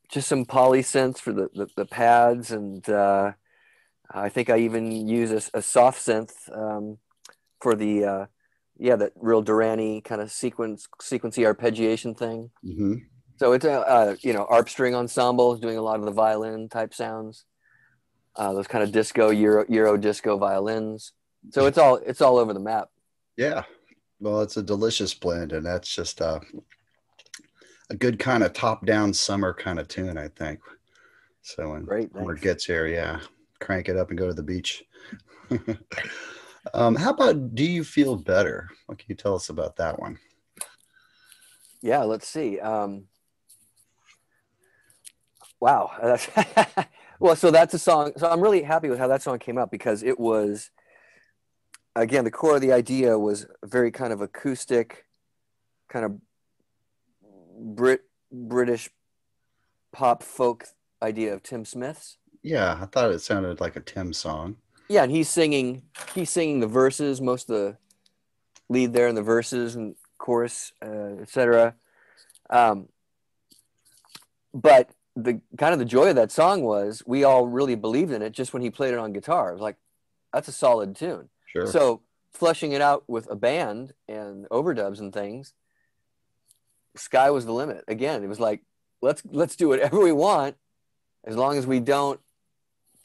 just some poly synths for the, the, the pads, and uh, I think I even use a, a soft synth um, for the uh, yeah that real Durani kind of sequence sequency arpeggiation thing. hmm So it's a, uh you know arp string ensemble doing a lot of the violin type sounds, uh, those kind of disco euro euro disco violins. So it's all it's all over the map. Yeah. Well, it's a delicious blend, and that's just uh, a good kind of top-down summer kind of tune, I think. So when Great, summer thanks. gets here, yeah, crank it up and go to the beach. um, how about "Do You Feel Better"? What can you tell us about that one? Yeah, let's see. Um, wow. Well, so that's a song. So I'm really happy with how that song came out because it was, again, the core of the idea was very kind of acoustic, kind of Brit British pop folk idea of Tim Smith's. Yeah, I thought it sounded like a Tim song. Yeah, and he's singing. He's singing the verses, most of the lead there in the verses and chorus, uh, etc. Um, but the kind of the joy of that song was we all really believed in it just when he played it on guitar. It was like, that's a solid tune. Sure. So flushing it out with a band and overdubs and things, sky was the limit. Again, it was like let's let's do whatever we want as long as we don't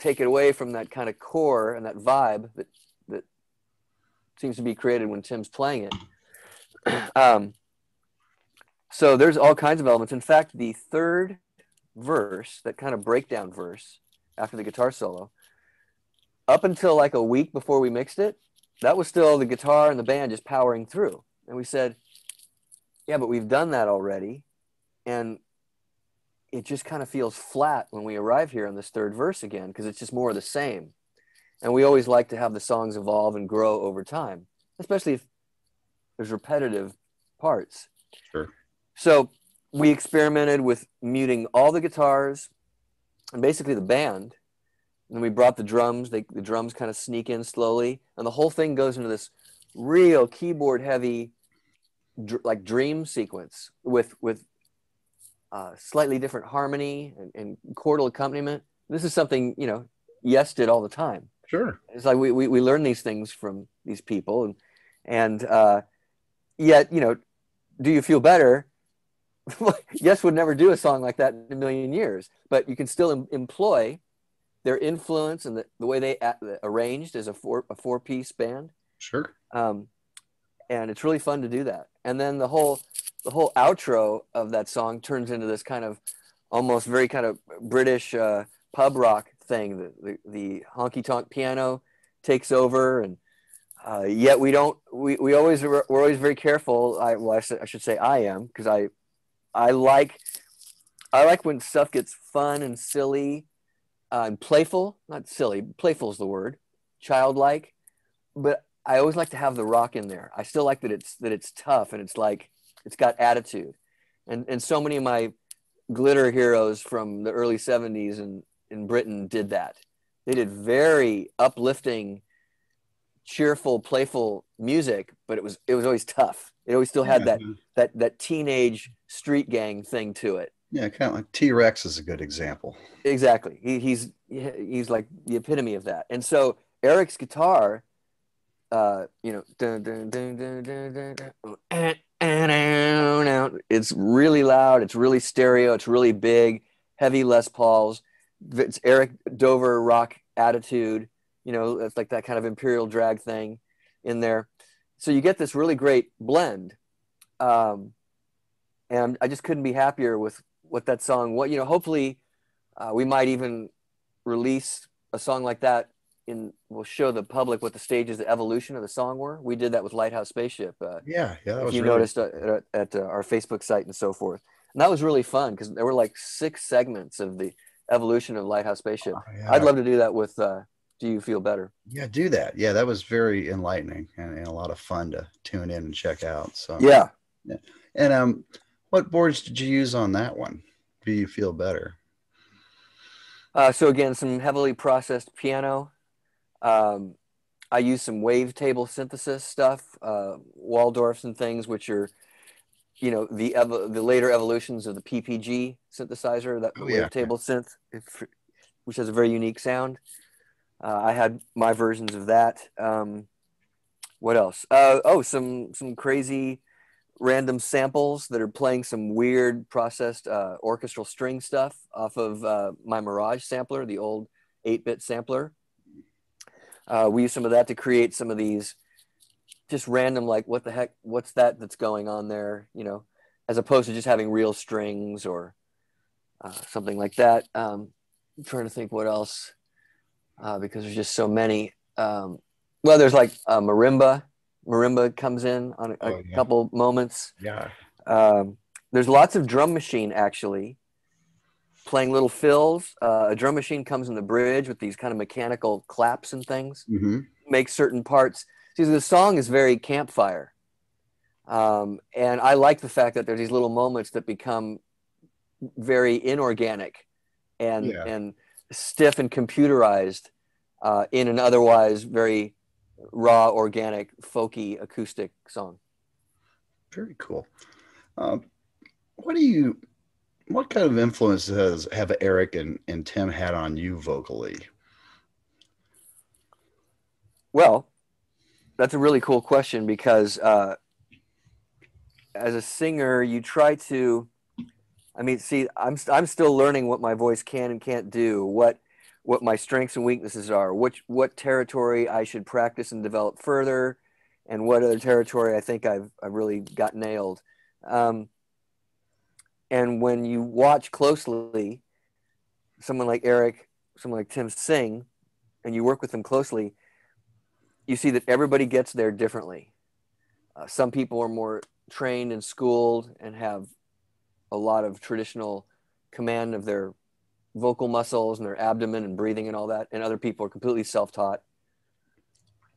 take it away from that kind of core and that vibe that that seems to be created when Tim's playing it. um, so there's all kinds of elements. In fact, the third verse, that kind of breakdown verse after the guitar solo, up until like a week before we mixed it, that was still the guitar and the band just powering through. And we said, yeah, but we've done that already. And it just kind of feels flat when we arrive here on this third verse again because it's just more of the same. And we always like to have the songs evolve and grow over time, especially if there's repetitive parts. Sure. So we experimented with muting all the guitars and basically the band. And we brought the drums, they, the drums kind of sneak in slowly. And the whole thing goes into this real keyboard heavy, dr- like dream sequence with, with uh, slightly different harmony and, and, chordal accompaniment. This is something, you know, Yes did all the time. Sure. It's like we, we, we learn these things from these people. And, and uh, yet, you know, do you feel better? yes would never do a song like that in a million years, but you can still em- employ their influence and the, the way they a- arranged as a four, a four piece band. Sure. Um, and it's really fun to do that. And then the whole the whole outro of that song turns into this kind of almost very kind of British uh, pub rock thing. The, the, the honky tonk piano takes over, and uh, yet we don't. We, we always we're always very careful. I well, I, I should say I am because I I like I like when stuff gets fun and silly uh, and playful. Not silly, playful is the word. Childlike, but I always like to have the rock in there. I still like that it's that it's tough and it's like it's got attitude. And and so many of my glitter heroes from the early 70s in, in Britain did that. They did very uplifting, cheerful, playful music, but it was it was always tough. It always still had yeah. that that that teenage street gang thing to it. Yeah, kind of like T Rex is a good example. Exactly. He, he's he's like the epitome of that. And so Eric's guitar, uh, you know, dun, dun, dun, it's really loud. It's really stereo. It's really big, heavy Les Pauls. It's Eric Dover rock attitude. You know, it's like that kind of Imperial Drag thing in there. So you get this really great blend. Um, and I just couldn't be happier with what that song. What you know, hopefully, uh, we might even release a song like that in we'll show the public what the stages the evolution of the song were. We did that with lighthouse spaceship uh, yeah yeah if you really... noticed uh, at, at uh, our facebook site and so forth. And that was really fun because there were like six segments of the evolution of lighthouse spaceship. Oh, yeah. i'd love to do that with uh, do you feel better? Yeah do that. Yeah that was very enlightening and, and, a lot of fun to tune in and check out so. Yeah. Yeah. And um what boards did you use on that one? Do you feel better? Uh, so again some heavily processed piano um, I use some wavetable synthesis stuff, uh, Waldorfs and things, which are, you know, the ev- the later evolutions of the PPG synthesizer, that oh, wavetable yeah. synth, if, which has a very unique sound. Uh, I had my versions of that. Um, what else? Uh, oh, some some crazy random samples that are playing some weird processed uh, orchestral string stuff off of uh, my Mirage sampler, the old 8-bit sampler uh, we use some of that to create some of these just random like what the heck what's that that's going on there you know as opposed to just having real strings or uh, something like that. Um, i'm trying to think what else uh, because there's just so many. Um, well there's like marimba. Marimba comes in on a, oh, yeah. couple moments. Yeah. Um, there's lots of drum machine actually playing little fills. Uh, a drum machine comes in the bridge with these kind of mechanical claps and things. Mm-hmm. Makes certain parts. See, the song is very campfire, um, and I like the fact that there's these little moments that become very inorganic and yeah. and stiff and computerized uh, in an otherwise very raw, organic, folky, acoustic song. Very cool. Um, what do you what kind of influence has have Eric and, and Tim had on you vocally? Well, that's a really cool question because uh, as a singer, you try to. I mean, see, I'm I'm still learning what my voice can and can't do. What what my strengths and weaknesses are. Which what territory I should practice and develop further, and what other territory I think I've I've really got nailed. Um, and when you watch closely, someone like Eric, someone like Tim sing, and you work with them closely, you see that everybody gets there differently. Uh, some people are more trained and schooled and have a lot of traditional command of their vocal muscles and their abdomen and breathing and all that, and other people are completely self-taught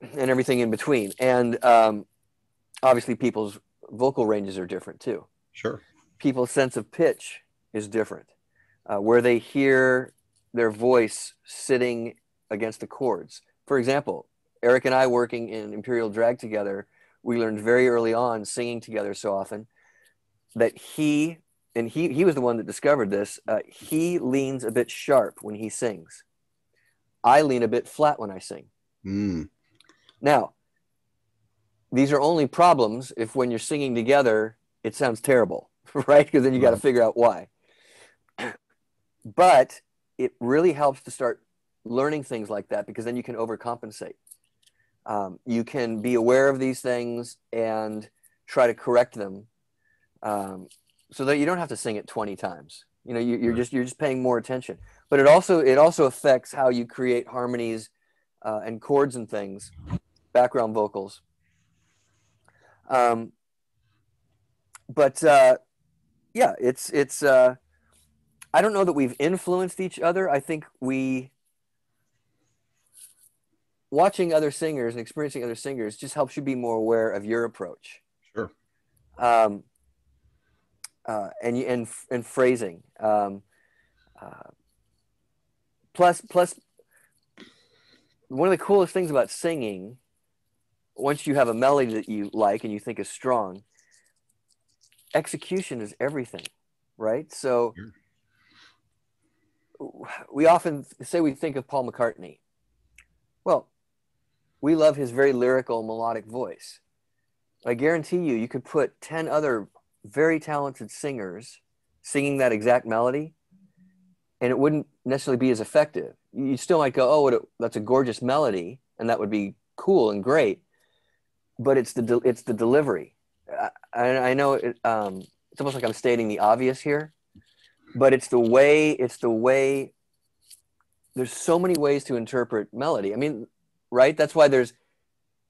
and everything in between. And um, obviously, people's vocal ranges are different too. Sure. People's sense of pitch is different, uh, where they hear their voice sitting against the chords. For example, Eric and I working in Imperial Drag together, we learned very early on singing together so often that he and he he was the one that discovered this. Uh, he leans a bit sharp when he sings. I lean a bit flat when I sing. Mm. Now, these are only problems if when you're singing together, it sounds terrible, right? Because then you got to figure out why. But it really helps to start learning things like that because then you can overcompensate. Um, you can be aware of these things and try to correct them um, so that you don't have to sing it 20 times you know you, are just you're just paying more attention but it also it also affects how you create harmonies uh, and chords and things background vocals um, but uh, yeah it's it's uh, i don't know that we've influenced each other i think we watching other singers and experiencing other singers just helps you be more aware of your approach. Sure. Um, uh, and and and phrasing. Um, uh, plus, plus, one of the coolest things about singing, once you have a melody that you like and you think is strong, execution is everything, right? So. Sure. We often say we think of Paul McCartney. Well, we love his very lyrical melodic voice. I guarantee you, you could put 10 other very talented singers singing that exact melody, and it wouldn't necessarily be as effective. You still might go, oh, that's a gorgeous melody, and that would be cool and great. But it's the de- it's the delivery. I, I know it, um, it's almost like I'm stating the obvious here, but it's the way it's the way. There's so many ways to interpret melody. I mean, right? That's why there's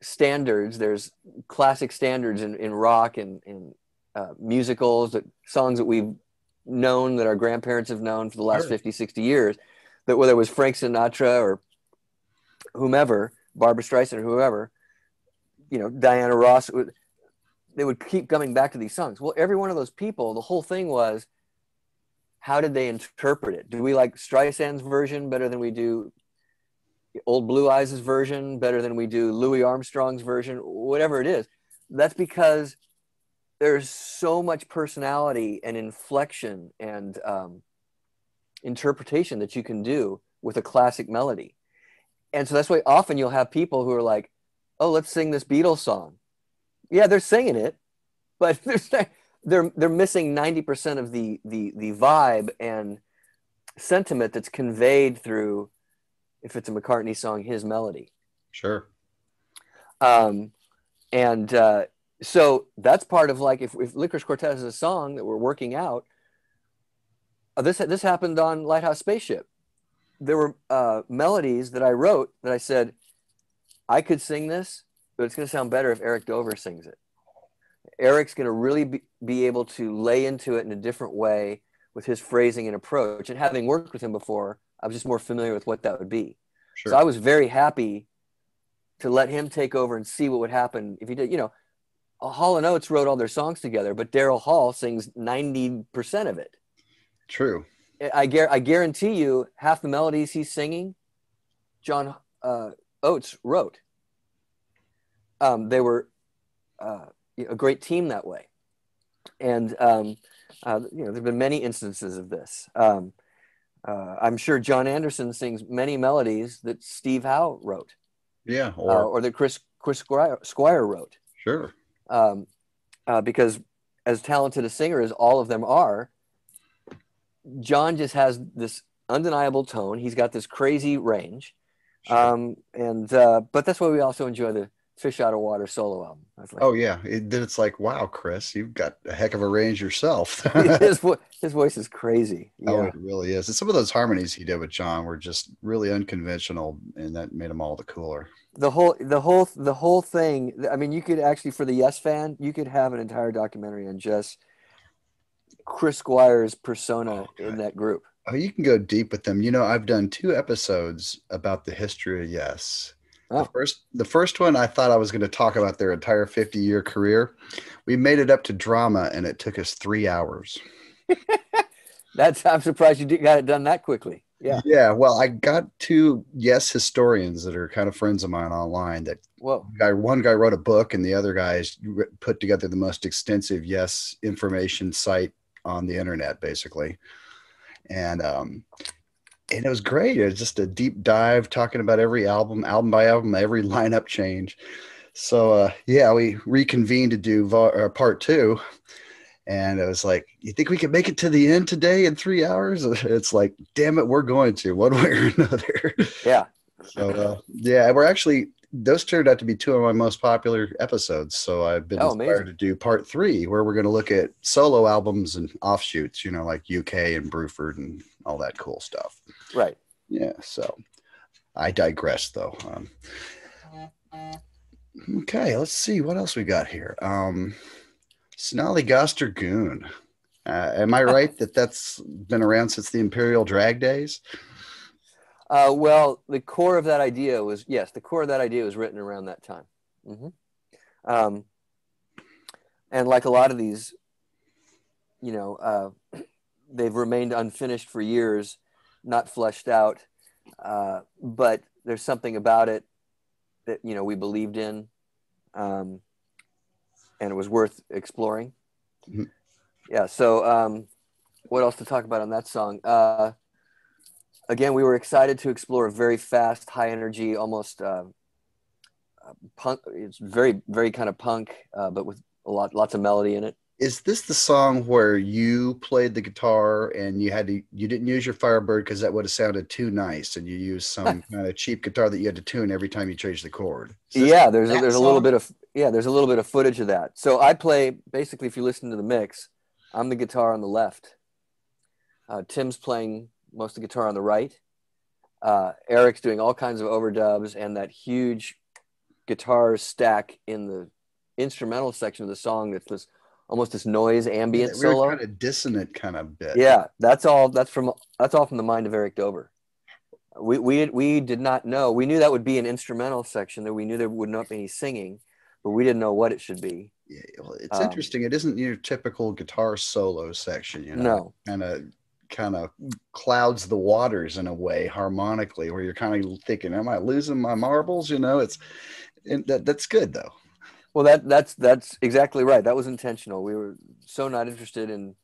standards. There's classic standards in, in rock and in uh, musicals, that songs that we've known that our grandparents have known for the last sure. 50, 60 years. That whether it was Frank Sinatra or whomever, Barbra Streisand or whoever, you know, Diana Ross, they would keep coming back to these songs. Well, every one of those people, the whole thing was, how did they interpret it? Do we like Streisand's version better than we do old Blue Eyes' version better than we do Louis Armstrong's version, whatever it is. That's because there's so much personality and inflection and um, interpretation that you can do with a classic melody. And so that's why often you'll have people who are like, oh, let's sing this Beatles song. Yeah, they're singing it, but they're, they're, they're missing 90% of the, the, the vibe and sentiment that's conveyed through if it's a McCartney song, his melody. Sure. Um, and uh, so that's part of like if, if Lickerish Quartet is a song that we're working out. Uh, this this happened on Lighthouse Spaceship. There were uh, melodies that I wrote that I said I could sing this, but it's going to sound better if Eric Dover sings it. Eric's going to really be, be able to lay into it in a different way with his phrasing and approach. And having worked with him before, I was just more familiar with what that would be. Sure. So I was very happy to let him take over and see what would happen if he did. You know, Hall and Oates wrote all their songs together, but Daryl Hall sings ninety percent of it. True. I, I guarantee you, half the melodies he's singing, John uh, Oates wrote. Um, they were uh, a great team that way, and um, uh, you know, there've been many instances of this. Um, uh, I'm sure Jon Anderson sings many melodies that Steve Howe wrote. Yeah, or, uh, or that Chris Chris Squire, Squire wrote. Sure. Um, uh, because as talented a singer as all of them are, John just has this undeniable tone. He's got this crazy range. Sure. Um, and uh, but that's why we also enjoy the Fish Out of Water solo album. Think. oh yeah, it, then it's like, wow, Chris, you've got a heck of a range yourself. his, vo- his voice is crazy. Oh, Yeah. it really is. And some of those harmonies he did with Jon were just really unconventional, and that made them all the cooler. the whole the whole the whole thing i mean you could actually for the yes fan you could have an entire documentary on just chris squire's persona Oh, in that group Oh, you can go deep with them. You know, I've done two episodes about the history of Yes. Oh. The first, the first one, I thought I was going to talk about their entire 50 year career. We made it up to Drama, and it took us three hours. that's i'm surprised you got it done that quickly yeah Yeah. Well, I got two Yes historians that are kind of friends of mine online. That whoa guy, one guy wrote a book, and the other guys wr- put together the most extensive Yes information site on the internet, basically. And um, and it was great. It was just a deep dive talking about every album, album by album, every lineup change. So uh, yeah, we reconvened to do vo- uh, part two, and it was like, you think we could make it to the end today in three hours? It's like, damn it, we're going to one way or another. yeah so uh, yeah, we're actually those turned out to be two of my most popular episodes. So I've been Oh, inspired amazing. to do part three, where we're going to look at solo albums and offshoots. You know, like UK and Bruford and all that cool stuff. Right Yeah. So I digress, though. Um, okay, let's see what else we got here. Um, Snollygoster Goon. Uh, am I right that that's been around since the Imperial Drag days? uh, well the core of that idea was yes the core of that idea was written around that time hmm um, and like a lot of these you know uh, they've remained unfinished for years not fleshed out uh, but there's something about it that you know we believed in um, and it was worth exploring. Mhm. yeah so um, what else to talk about on that song? Uh, again we were excited to explore a very fast high energy almost uh, uh, punk it's very very kind of punk uh, but with a lot lots of melody in it is this the song where you played the guitar and you had to you didn't use your firebird because that would have sounded too nice and you used some kind of cheap guitar that you had to tune every time you changed the chord? Yeah there's a, that there's a little bit of yeah there's a little bit of footage of that. So i play basically if you listen to the mix i'm the guitar on the left. Uh, tim's playing most of the guitar on the right. Uh, eric's doing all kinds of overdubs and that huge guitar stack in the instrumental section of the song that's this almost this noise ambient That solo. kind of dissonant kind of bit. Yeah that's all that's from that's all from the mind of eric dover we we we did not know we knew that would be an instrumental section that we knew there would not be any singing but we didn't know what it should be. Yeah, well, it's Um, interesting it isn't your typical guitar solo section you know? No. Kind of kind of clouds the waters in a way harmonically where you're kind of thinking am i losing my marbles? You know it's and that, that's good though well that that's that's exactly right. That was intentional. We were so not interested in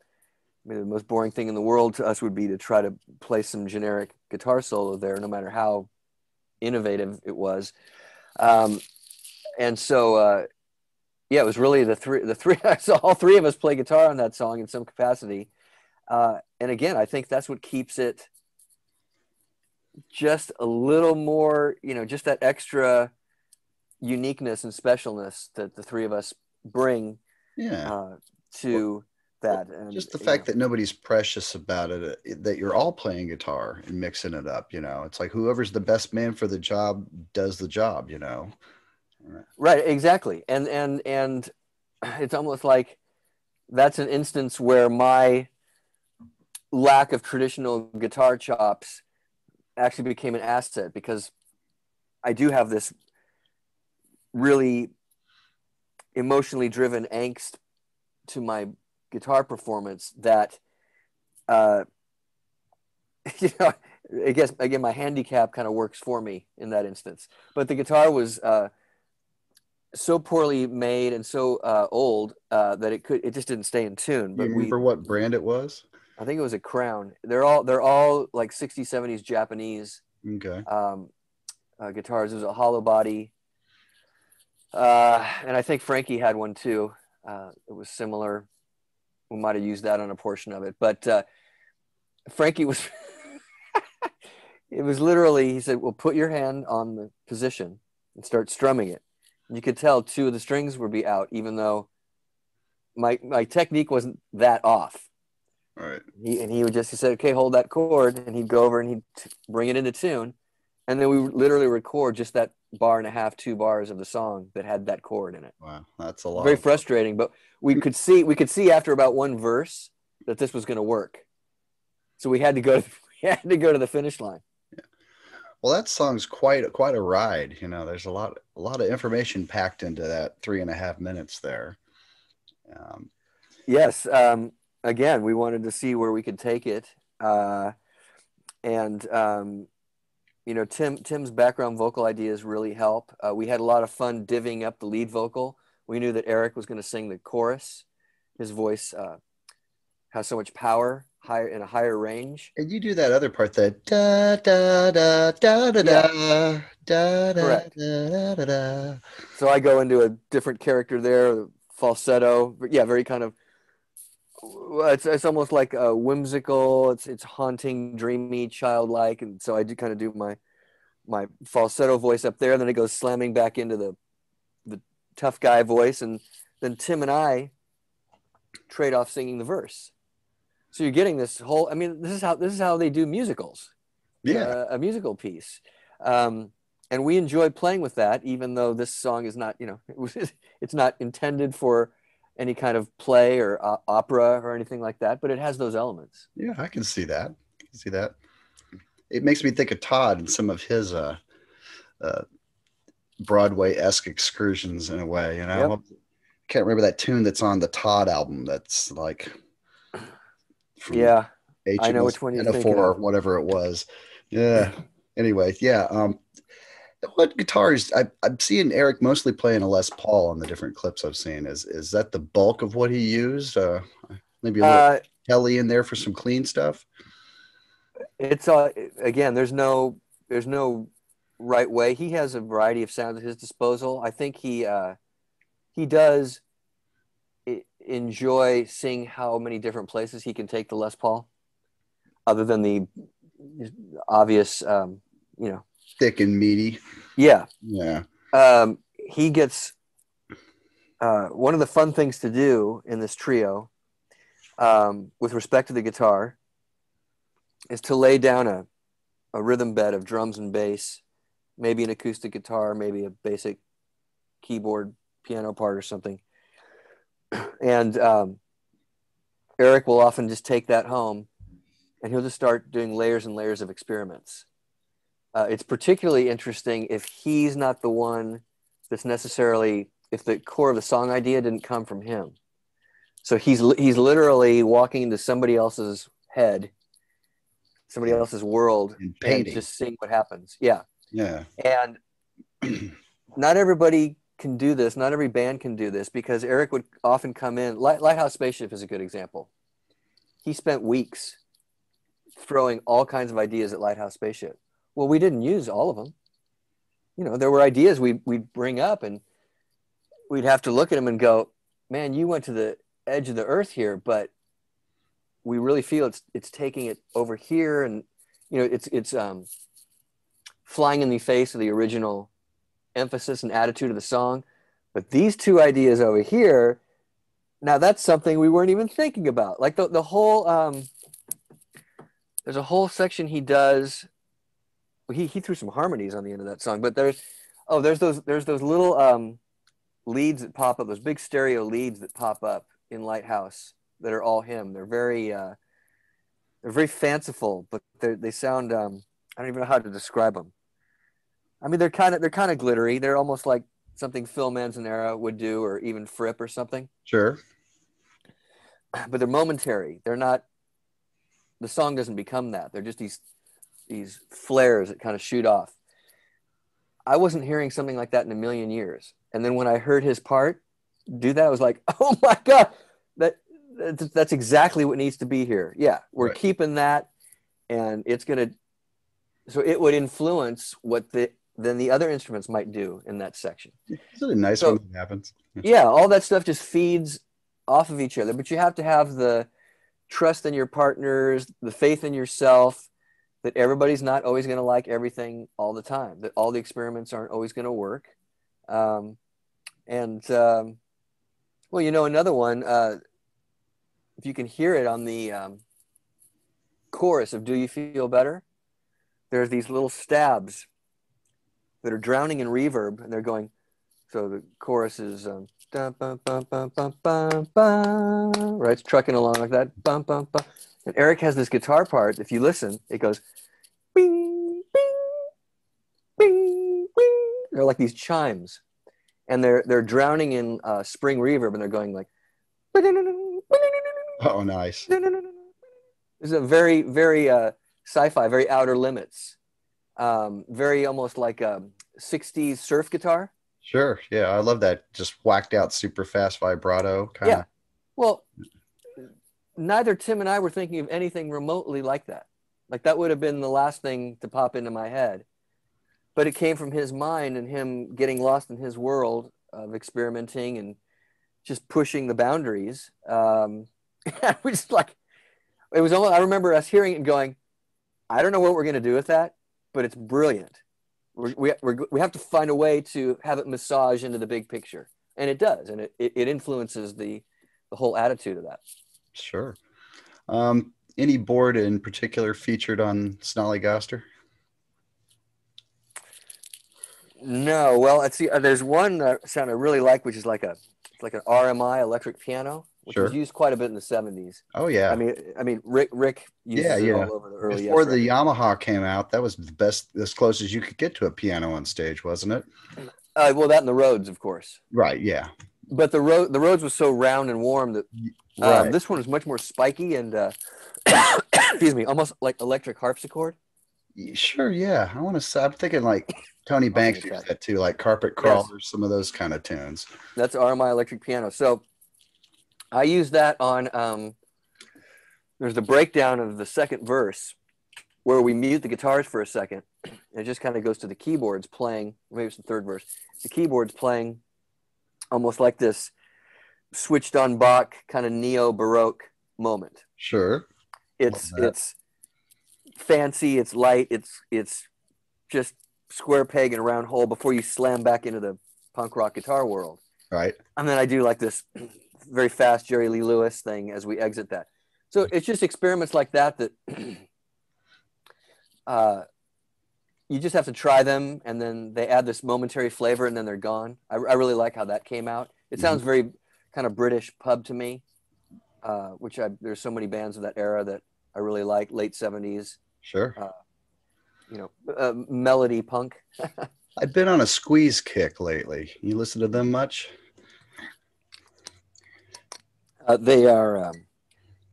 I mean, the most boring thing in the world to us would be to try to play some generic guitar solo there no matter how innovative it was. Um, and so uh, yeah it was really the three the three I saw all three of us play guitar on that song in some capacity. Uh, and again i think that's what keeps it just a little more you know just that extra uniqueness and specialness that the three of us bring yeah. uh, to that and just the fact know, that nobody's precious about it uh, that you're all playing guitar and mixing it up you know? It's like whoever's the best man for the job does the job you know? Right exactly. And and and it's almost like that's an instance where my lack of traditional guitar chops actually became an asset because I do have this really emotionally driven angst to my guitar performance that uh you know I guess again my handicap kind of works for me in that instance but the guitar was uh so poorly made and so uh, old uh, that it could it just didn't stay in tune. you But we, remember what brand it was I think it was a Crown. They're all they're all like 60s, 70s Japanese okay um, uh, guitars. It was a hollow body, uh, and I think Frankie had one too. Uh, it was similar. we might have used that on a portion of it. But uh, Frankie was, it was literally, he said, well, put your hand on the position and start strumming it. And you could tell two of the strings would be out, even though my, my technique wasn't that off. Right. He, and he would just, he said, okay, hold that chord. And he'd go over and he'd bring it into tune. And then we literally record just that bar and a half, two bars of the song that had that chord in it. Wow, that's a lot. Very frustrating, but we could see we could see after about one verse that this was going to work. So we had to go. to, We had to go to the finish line. Well, that song's quite quite a ride. You know, there's a lot a lot of information packed into that three and a half minutes there. Um, yes. Um, again, we wanted to see where we could take it, uh, and um, you know, Tim Tim's background vocal ideas really help. Uh, we had a lot of fun divvying up the lead vocal. We knew that Eric was going to sing the chorus. His voice uh, has so much power, higher in a higher range. And you do that other part, that da da da da da da da da, da da da da. So I go into a different character there, falsetto. Yeah, very kind of it's, it's almost like a whimsical. It's it's haunting, dreamy, childlike, and so I do kind of do my my falsetto voice up there. And then it goes slamming back into the the tough guy voice, and then Tim and I trade off singing the verse. So you're getting this whole. I mean, this is how this is how they do musicals. Yeah, uh, a musical piece. Um, and we enjoy playing with that, even though this song is not, you know, it's not intended for any kind of play or uh, opera or anything like that, but it has those elements. Yeah, I can see that. I can see that. It makes me think of Todd and some of his uh, uh, Broadway esque excursions in a way. You know, yep. I can't remember that tune that's on the Todd album. That's like, yeah, HMS I know which one you're thinking or whatever it was. Yeah. anyway, yeah. Um, what guitars I, I'm seeing Eric mostly playing a Les Paul on the different clips I've seen. Is is that the bulk of what he used? Uh, maybe a little Uh, Kelly in there for some clean stuff. it's uh, again, there's no there's no right way. He has a variety of sounds at his disposal. I think he uh, he does enjoy seeing how many different places he can take the Les Paul, other than the obvious, um, you know, Thick and meaty. yeah. Yeah. Um, he gets uh, one of the fun things to do in this trio, um, with respect to the guitar, is to lay down a, a rhythm bed of drums and bass, maybe an acoustic guitar, maybe a basic keyboard, piano part, or something. And um, Eric will often just take that home and he'll just start doing layers and layers of experiments. Uh, it's particularly interesting if he's not the one that's necessarily if the core of the song idea didn't come from him. So he's he's literally walking into somebody else's head, somebody else's world, And and just seeing what happens. Yeah, Yeah. and not everybody can do this. Not every band can do this because Eric would often come in. Light, Lighthouse Spaceship is a good example. He spent weeks throwing all kinds of ideas at Lighthouse Spaceship. Well, we didn't use all of them. You know, there were ideas we we'd bring up, and we'd have to look at them and go, "Man, you went to the edge of the earth here, but we really feel it's it's taking it over here, and you know, it's it's um, flying in the face of the original emphasis and attitude of the song. But these two ideas over here, now that's something we weren't even thinking about. Like the, the whole, um, there's a whole section he does. He, he threw some harmonies on the end of that song, but there's, oh, there's those, there's those little um, leads that pop up, those big stereo leads that pop up in Lighthouse that are all him. They're very, uh, they're very fanciful, but they they sound, um, I don't even know how to describe them. I mean, they're kind of they're kind of glittery. They're almost like something Phil Manzanera would do, or even Fripp or something. Sure. But they're momentary. They're not. The song doesn't become that. They're just these these flares that kind of shoot off. I wasn't hearing something like that in a million years. And then when I heard his part do that, I was like, oh my god, that that's, exactly what needs to be here. Yeah, we're Right. keeping that, and it's gonna. So it would influence what the then the other instruments might do in that section. Isn't it nice So- when that happens? Yeah, all that stuff just feeds off of each other, but you have to have the trust in your partners, the faith in yourself, that everybody's not always going to like everything all the time, that all the experiments aren't always going to work. Um, and, um, well, you know, another one, uh, if you can hear it on the um, chorus of Do You Feel Better, there's these little stabs that are drowning in reverb and they're going, so the chorus is um, right, it's trucking along like that. Bum, bum, bum. And Eric has this guitar part. If you listen, it goes bing, bing, bing, bing. They're like these chimes, and they're they're drowning in uh, spring reverb, and they're going like. Oh, nice. It's a very very uh, sci-fi, very outer limits, um, very almost like a '60s surf guitar. Sure. Yeah, I love that. Just whacked out super fast vibrato kind of. Yeah. Well, neither Tim and I were thinking of anything remotely like that. Like that would have been the last thing to pop into my head. But it came from his mind and him getting lost in his world of experimenting and just pushing the boundaries. Um, we just like, it was almost, I remember us hearing it and going, I don't know what we're going to do with that, but it's brilliant we we we have to find a way to have it massage into the big picture, and it does, and it, it influences the the whole attitude of that. Sure. Um, any board in particular featured on Snollygoster? No. Well, let's see. Uh, there's one uh, sound I really like, which is like a like an RMI electric piano which sure. was used quite a bit in the 70s. Oh yeah. I mean I mean Rick Rick yeah, yeah. all over the early Before the Yamaha came out, that was the best as close as you could get to a piano on stage, wasn't it? Uh, well that and the Rhodes, of course. Right, yeah. But the road the Rhodes was so round and warm that um, right. this one is much more spiky and uh, excuse me, almost like electric harpsichord. Sure, yeah. I want to say I'm thinking like Tony Banks used that too, like Carpet Crawlers, yes. some of those kind of tunes. That's RMI electric piano. So I use that on, um, there's the breakdown of the second verse where we mute the guitars for a second. And it just kind of goes to the keyboards playing, maybe it's the third verse, the keyboards playing almost like this switched on Bach kind of neo Baroque moment. Sure. It's, it's fancy, it's light, it's, it's just square peg and a round hole before you slam back into the punk rock guitar world. Right. And then I do like this very fast Jerry Lee Lewis thing as we exit that. So it's just experiments like that that uh, you just have to try them, and then they add this momentary flavor, and then they're gone. I, I really like how that came out. It mm-hmm. sounds very kind of British pub to me, uh, which I, there's so many bands of that era that I really like. Late '70s. Sure. Uh, you know, uh, melody punk. I've been on a squeeze kick lately. You listen to them much? Uh, they are um,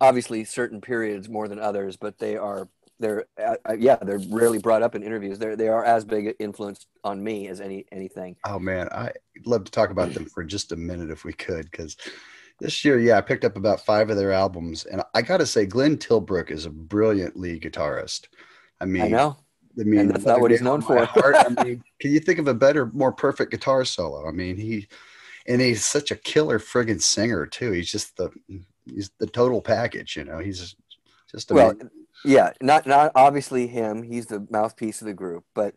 obviously certain periods more than others, but they are they're uh, uh, yeah they're rarely brought up in interviews. They they are as big an influence on me as any anything. Oh man, I'd love to talk about them for just a minute if we could, because this year, yeah, I picked up about five of their albums, and I got to say, Glenn Tilbrook is a brilliant lead guitarist. I mean, I know. I mean, and that's not what he's known for. I mean, can you think of a better, more perfect guitar solo? I mean, he and he's such a killer friggin' singer too. He's just the he's the total package, you know. He's just well, yeah, not not obviously him. He's the mouthpiece of the group, but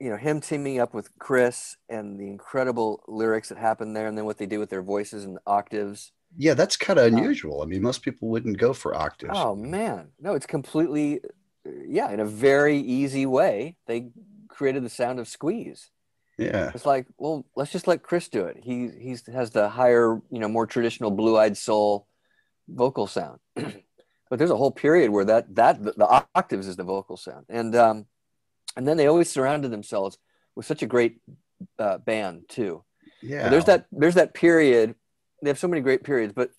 you know him teaming up with Chris and the incredible lyrics that happen there, and then what they do with their voices and octaves. Yeah, that's kind of uh, unusual. I mean, most people wouldn't go for octaves. Oh man, no, it's completely yeah, in a very easy way. They created the sound of Squeeze. Yeah. It's like, well, let's just let Chris do it. He he's has the higher, you know, more traditional blue-eyed soul vocal sound. but there's a whole period where that that the, the, octaves is the vocal sound. And um and then they always surrounded themselves with such a great uh, band too. Yeah. But there's that there's that period. They have so many great periods, but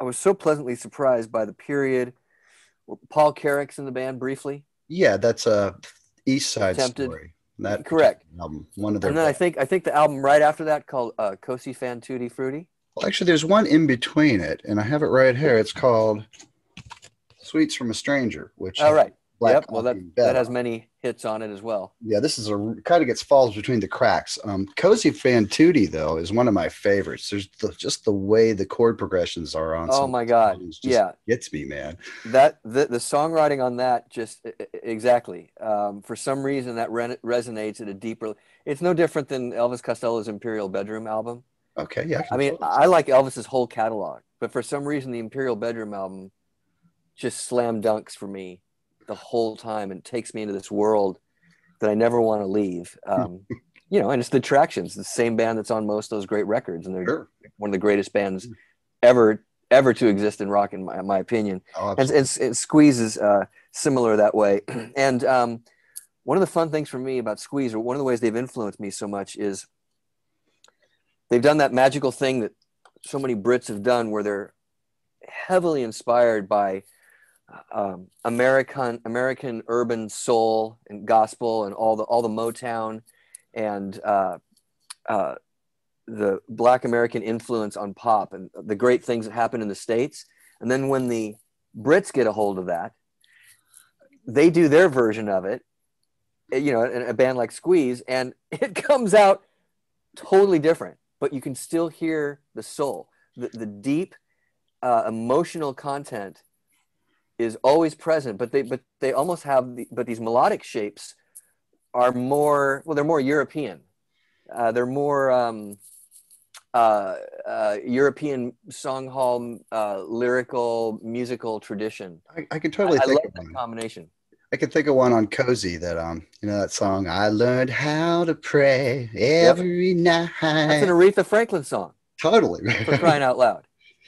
I was so pleasantly surprised by the period Paul Carrack's in the band briefly. Yeah, that's a East Side Attempted. story. That correct album, one of their. And then I think I think the album right after that called uh, Cosi Fan Tutti Frutti. Well, actually, there's one in between it, and I have it right here. It's called "Sweets from a Stranger," which all right. Yep. Well, that that has many hits on it as well. Yeah, this is a kind of gets falls between the cracks. Um, Cosi Fan Tutti though is one of my favorites. There's the, just the way the chord progressions are on. Oh my God. Yeah. gets me, man. That the, the songwriting on that just exactly. Um, for some reason, that re- resonates at a deeper. It's no different than Elvis Costello's Imperial Bedroom album. Okay, yeah. I mean, I like Elvis's whole catalog, but for some reason, the Imperial Bedroom album just slam dunks for me the whole time and takes me into this world that I never want to leave. Um, you know, and it's the Attractions, the same band that's on most of those great records, and they're sure. one of the greatest bands ever ever to exist in rock, in my, my opinion. Oh, And, and, and Squeeze is uh, similar that way. and um, one of the fun things for me about Squeeze, or one of the ways they've influenced me so much, is they've done that magical thing that so many Brits have done, where they're heavily inspired by um, American American urban soul and gospel and all the all the Motown and uh, uh, the Black American influence on pop and the great things that happen in the states. And then when the Brits get a hold of that, they do their version of it. eh, You know, in a band like Squeeze, and it comes out totally different. But you can still hear the soul, the, the deep uh, emotional content is always present. But they but they almost have the, but these melodic shapes are more well, they're more European. Uh, they're more um, uh, uh, European song hall uh, lyrical musical tradition. I, I can totally I think love of that one. combination. I can think of one on Cosi that um, you know that song. I learned how to pray every night. That's an Aretha Franklin song totally. for crying out loud.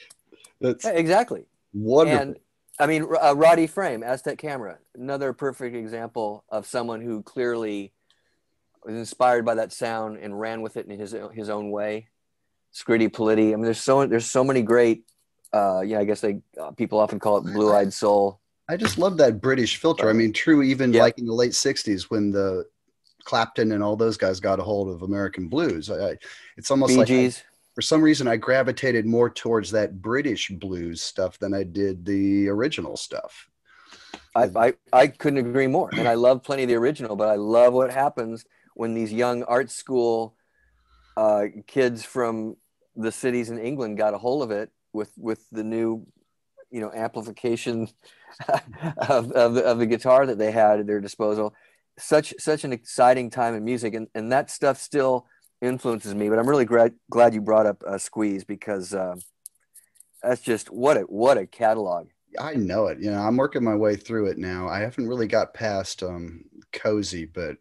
That's Yeah, exactly. wonderful. And I mean, uh, Roddy Frame, Aztec Camera, another perfect example of someone who clearly was inspired by that sound and ran with it in his his own way. Scritti Politti. I mean, there's so there's so many great. Uh, yeah, I guess they uh, people often call it blue eyed soul. I just love that British filter. I mean, true, even Yeah. like in the late '60s when the Clapton and all those guys got a hold of American blues. I, it's almost Bee like I-. for some reason I gravitated more towards that British blues stuff than I did the original stuff. I, I, I couldn't agree more. And I love plenty of the original, but I love what happens when these young art school uh, kids from the cities in England got a hold of it with, with the new, you know, amplification of, of, the, of the guitar that they had at their disposal. Such, such an exciting time in music. And, and that stuff still influences me, but I'm really glad, glad you brought up uh, Squeeze because uh, that's just what a, what a catalog. I know it. You know, I'm working my way through it now. I haven't really got past um, Cosi, but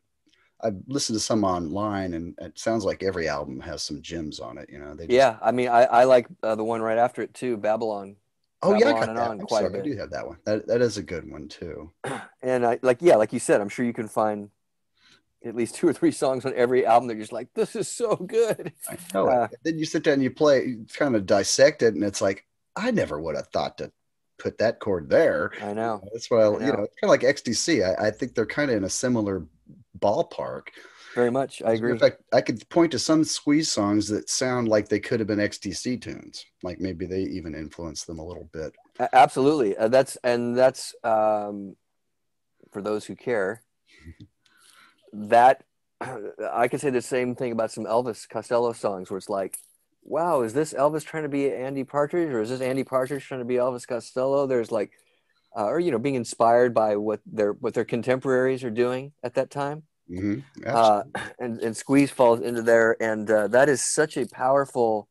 I've listened to some online, and it sounds like every album has some gems on it. You know, they just, Yeah, I mean, I, I like uh, the one right after it too, Babylon, Oh yeah, I got that. I'm quite sorry, I do have that one. That that is a good one too. and I like yeah, like you said, I'm sure you can find at least two or three songs on every album that you're just like, this is so good. I know Uh, it. Then you sit down and you play, you kind of dissect it, and it's like I never would have thought to put that chord there. I know. That's why I, I you know. know, it's kind of like XTC. I, I think they're kind of in a similar ballpark. Very much. I As a matter agree. In fact, I could point to some squeeze songs that sound like they could have been XTC tunes. Like maybe they even influenced them a little bit. Absolutely. Uh, that's and that's um, for those who care. That I could say the same thing about some Elvis Costello songs, where it's like, wow, is this Elvis trying to be Andy Partridge, or is this Andy Partridge trying to be Elvis Costello? There's like, uh, or you know, being inspired by what their what their contemporaries are doing at that time. hmm uh, and, and squeeze falls into there and uh, that is such a powerful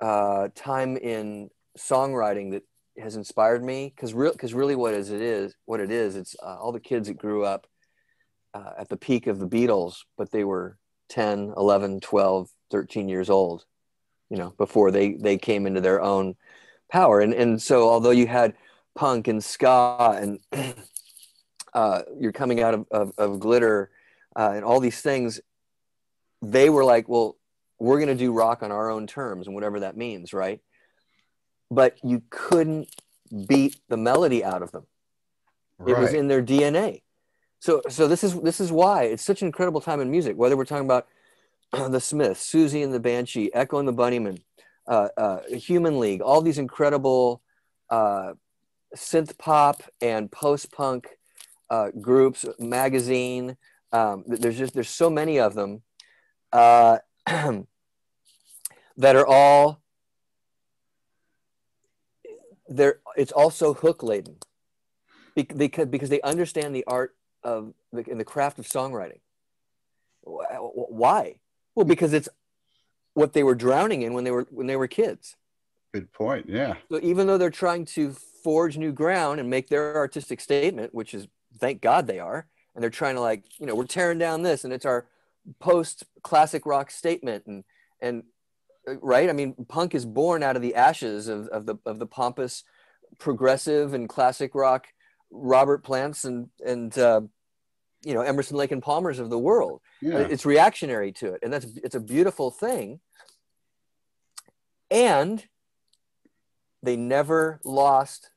uh, time in songwriting that has inspired me because real because really what is it is what it is it's uh, all the kids that grew up uh, at the peak of the beatles but they were 10 11 12 13 years old you know before they they came into their own power. And and so although you had punk and ska and uh, you're coming out of, of, of glitter uh, and all these things they were like well we're going to do rock on our own terms and whatever that means right? But you couldn't beat the melody out of them. It was in their dna so so this is this is why it's such an incredible time in music whether we're talking about the smiths siouxsie and the banshee echo and the bunnymen uh, uh, human league all these incredible uh, synth pop and post punk uh, groups, magazine. Um, there's just there's so many of them uh, that are all there. It's also hook laden because because they understand the art of the, and the craft of songwriting. Why? Well, because it's what they were drowning in when they were when they were kids. Good point. Yeah. So even though they're trying to forge new ground and make their artistic statement, which is thank God they are, and they're trying to like you know we're tearing down this and it's our post classic rock statement and and uh, right. I mean, punk is born out of the ashes of, of the of the pompous progressive and classic rock Robert Plants and and uh, you know Emerson Lake and Palmer's of the world. Yeah. It's reactionary to it, and that's it's a beautiful thing. And they never lost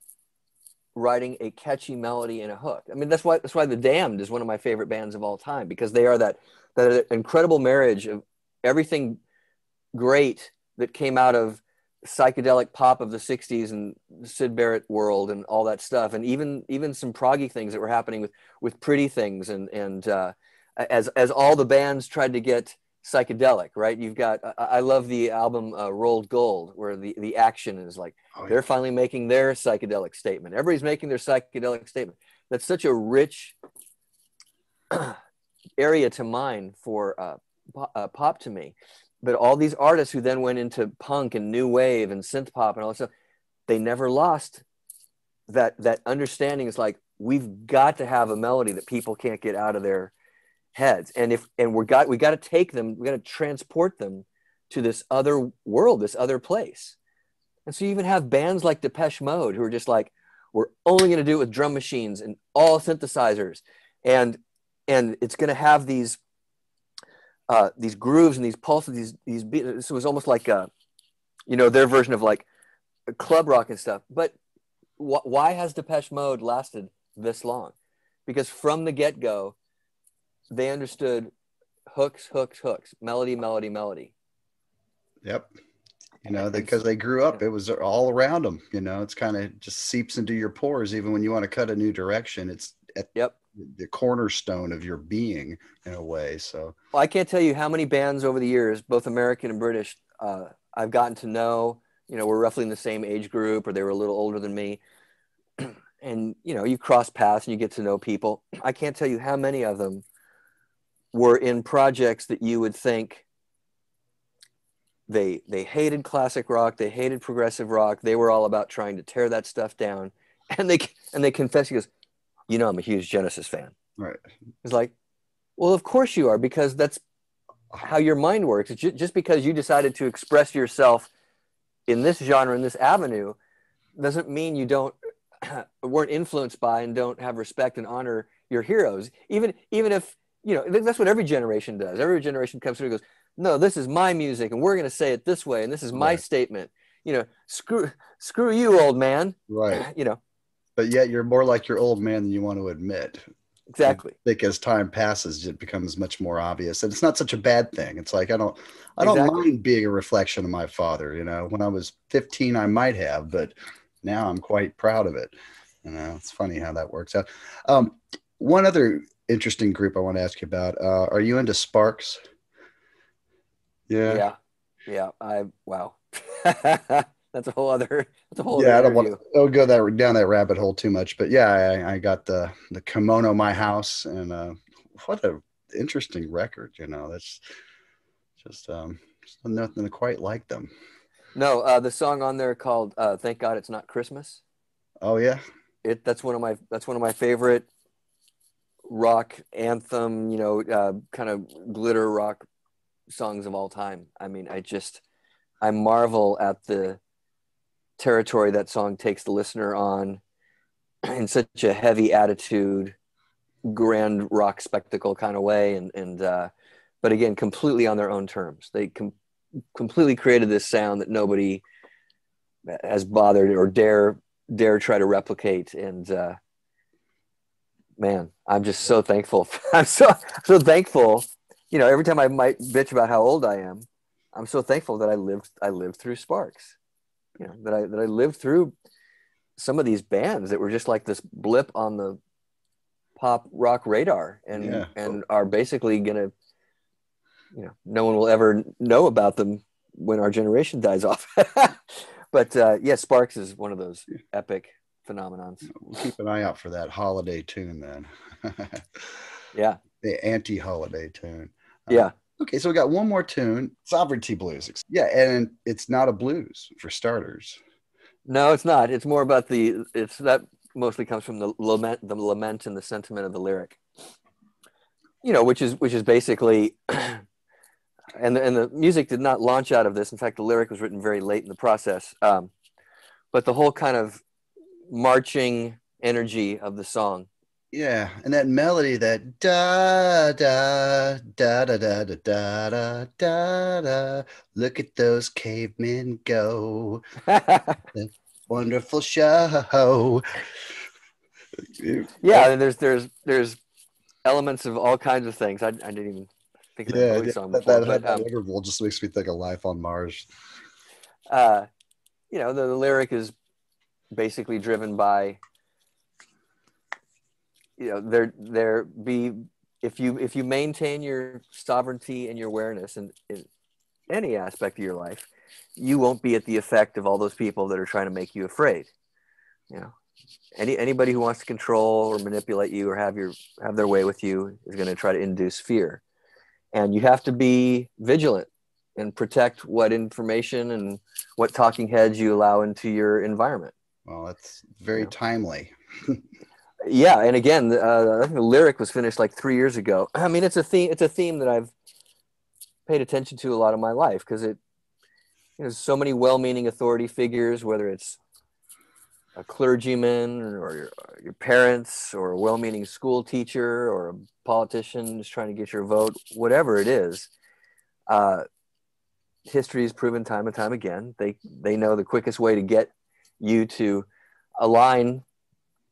writing a catchy melody and a hook. I mean, that's why that's why The Damned is one of my favorite bands of all time because they are that that incredible marriage of everything great that came out of psychedelic pop of the 60s and Syd Barrett world and all that stuff and even even some proggy things that were happening with with pretty things and and uh, as as all the bands tried to get psychedelic right? You've got I, I love the album uh, Rolled Gold where the the action is like oh, yeah. they're finally making their psychedelic statement. Everybody's making their psychedelic statement. That's such a rich area to mine for uh, pop, uh, pop to me but all these artists who then went into punk and new wave and synth pop and all that stuff, they never lost that that understanding. Is like we've got to have a melody that people can't get out of their heads, and if and we're got we got to take them, we got to transport them to this other world, this other place. And so you even have bands like Depeche Mode who are just like, we're only going to do it with drum machines and all synthesizers, and and it's going to have these uh, these grooves and these pulses, these these beats. It was almost like a, you know, their version of like club rock and stuff. But wh- why has Depeche Mode lasted this long? Because from the get go, they understood hooks, hooks, hooks, melody, melody, melody. Yep. You know, because they grew up, it was all around them. You know, it's kind of just seeps into your pores. Even when you want to cut a new direction, it's at, yep the cornerstone of your being in a way. So well, I can't tell you how many bands over the years, both American and British, uh, I've gotten to know. You know, we're roughly in the same age group, or they were a little older than me. and you know, you cross paths and you get to know people. I can't tell you how many of them were in projects that you would think they they hated classic rock, they hated progressive rock. They were all about trying to tear that stuff down. And they and they confess, he goes, you know I'm a huge Genesis fan. Right. It's like, well, of course you are, because that's how your mind works. Just because you decided to express yourself in this genre, in this avenue, doesn't mean you don't weren't influenced by and don't have respect and honor your heroes. Even even if you know that's what every generation does. Every generation comes through and goes, "No, this is my music, and we're going to say it this way, and this is my right. statement." You know, screw screw you, old man. Right. You know, but yet you're more like your old man than you want to admit. Exactly. I think as time passes, it becomes much more obvious, and it's not such a bad thing. It's like I don't, I don't exactly. mind being a reflection of my father. You know, when I was 15, I might have, but now I'm quite proud of it. You know, it's funny how that works out. Um, one other interesting group I want to ask you about. Uh, are you into Sparks? Yeah. Yeah. Yeah. I wow. that's a whole other that's a whole yeah i don't want to go that down that rabbit hole too much but yeah i, I got the the kimono my house and uh what a interesting record you know that's just um nothing quite like them. No uh the song on there called uh thank god it's not christmas. Oh yeah. It that's one of my that's one of my favorite rock anthem you know uh kind of glitter rock songs of all time. I mean i just i marvel at the territory that song takes the listener on in such a heavy attitude, grand rock spectacle kind of way. And, and, uh, but again, completely on their own terms. They com- completely created this sound that nobody has bothered or dare, dare try to replicate. And, uh, man, I'm just so thankful. I'm so, so thankful. You know, every time I might bitch about how old I am, I'm so thankful that I lived, I lived through Sparks you know that I that I lived through some of these bands that were just like this blip on the pop rock radar and Yeah. and are basically gonna you know no one will ever know about them when our generation dies off but uh yeah sparks is one of those epic phenomenons We'll keep an eye out for that holiday tune then. yeah the anti-holiday tune. Uh, yeah Okay, so we got one more tune, Sovereignty Blues. Yeah, and it's not a blues for starters. no it's not it's more about the it's that mostly comes from the lament the lament and the sentiment of the lyric you know which is which is basically and the, and the music did not launch out of this in fact the lyric was written very late in the process um, but the whole kind of marching energy of the song Yeah, and that melody, that da da da da da da da da da da. Look at those cavemen go! Wonderful show. yeah there's there's there's elements of all kinds of things i, I didn't even think of that yeah, Bowie yeah, song that, before, that, but, that um, interval just makes me think of life on Mars. uh, you know, the, the lyric is basically driven by, you know, there there be if you if you maintain your sovereignty and your awareness in, in any aspect of your life, you won't be at the effect of all those people that are trying to make you afraid. You know, any anybody who wants to control or manipulate you or have your have their way with you is going to try to induce fear, and you have to be vigilant and protect what information and what talking heads you allow into your environment. Well, that's very Yeah. timely. Yeah, and again, uh, I think the lyric was finished like three years ago. I mean, it's a theme. It's a theme that I've paid attention to a lot of my life because it, you know, so many well-meaning authority figures, whether it's a clergyman or your, your parents or a well-meaning school teacher or a politician just trying to get your vote, whatever it is. Uh, history has proven time and time again they they know the quickest way to get you to align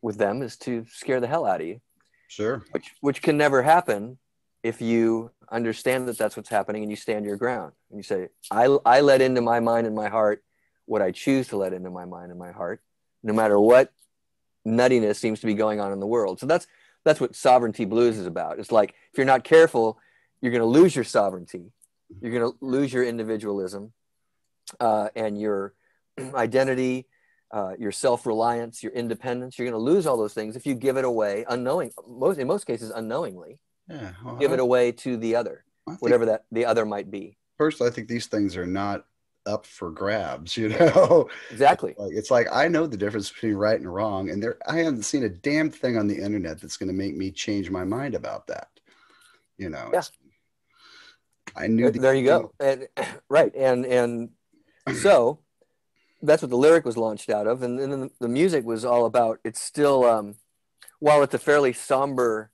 with them is to scare the hell out of you. Sure. which which can never happen if you understand that that's what's happening and you stand your ground and you say i i let into my mind and my heart what i choose to let into my mind and my heart no matter what nuttiness seems to be going on in the world. So that's that's what sovereignty blues is about. It's like if you're not careful you're going to lose your sovereignty. You're going to lose your individualism uh, and your identity uh, your self-reliance your independence you're going to lose all those things if you give it away unknowing most in most cases unknowingly Yeah. well, give I- it away to the other whatever that the other might be First, I think these things are not up for grabs. You know, exactly like it's like I know the difference between right and wrong, and there I haven't seen a damn thing on the internet that's going to make me change my mind about that. You know, Yeah. I knew. there, the- there you go and, right and and so that's what the lyric was launched out of and then the, music was all about it's still um while it's a fairly somber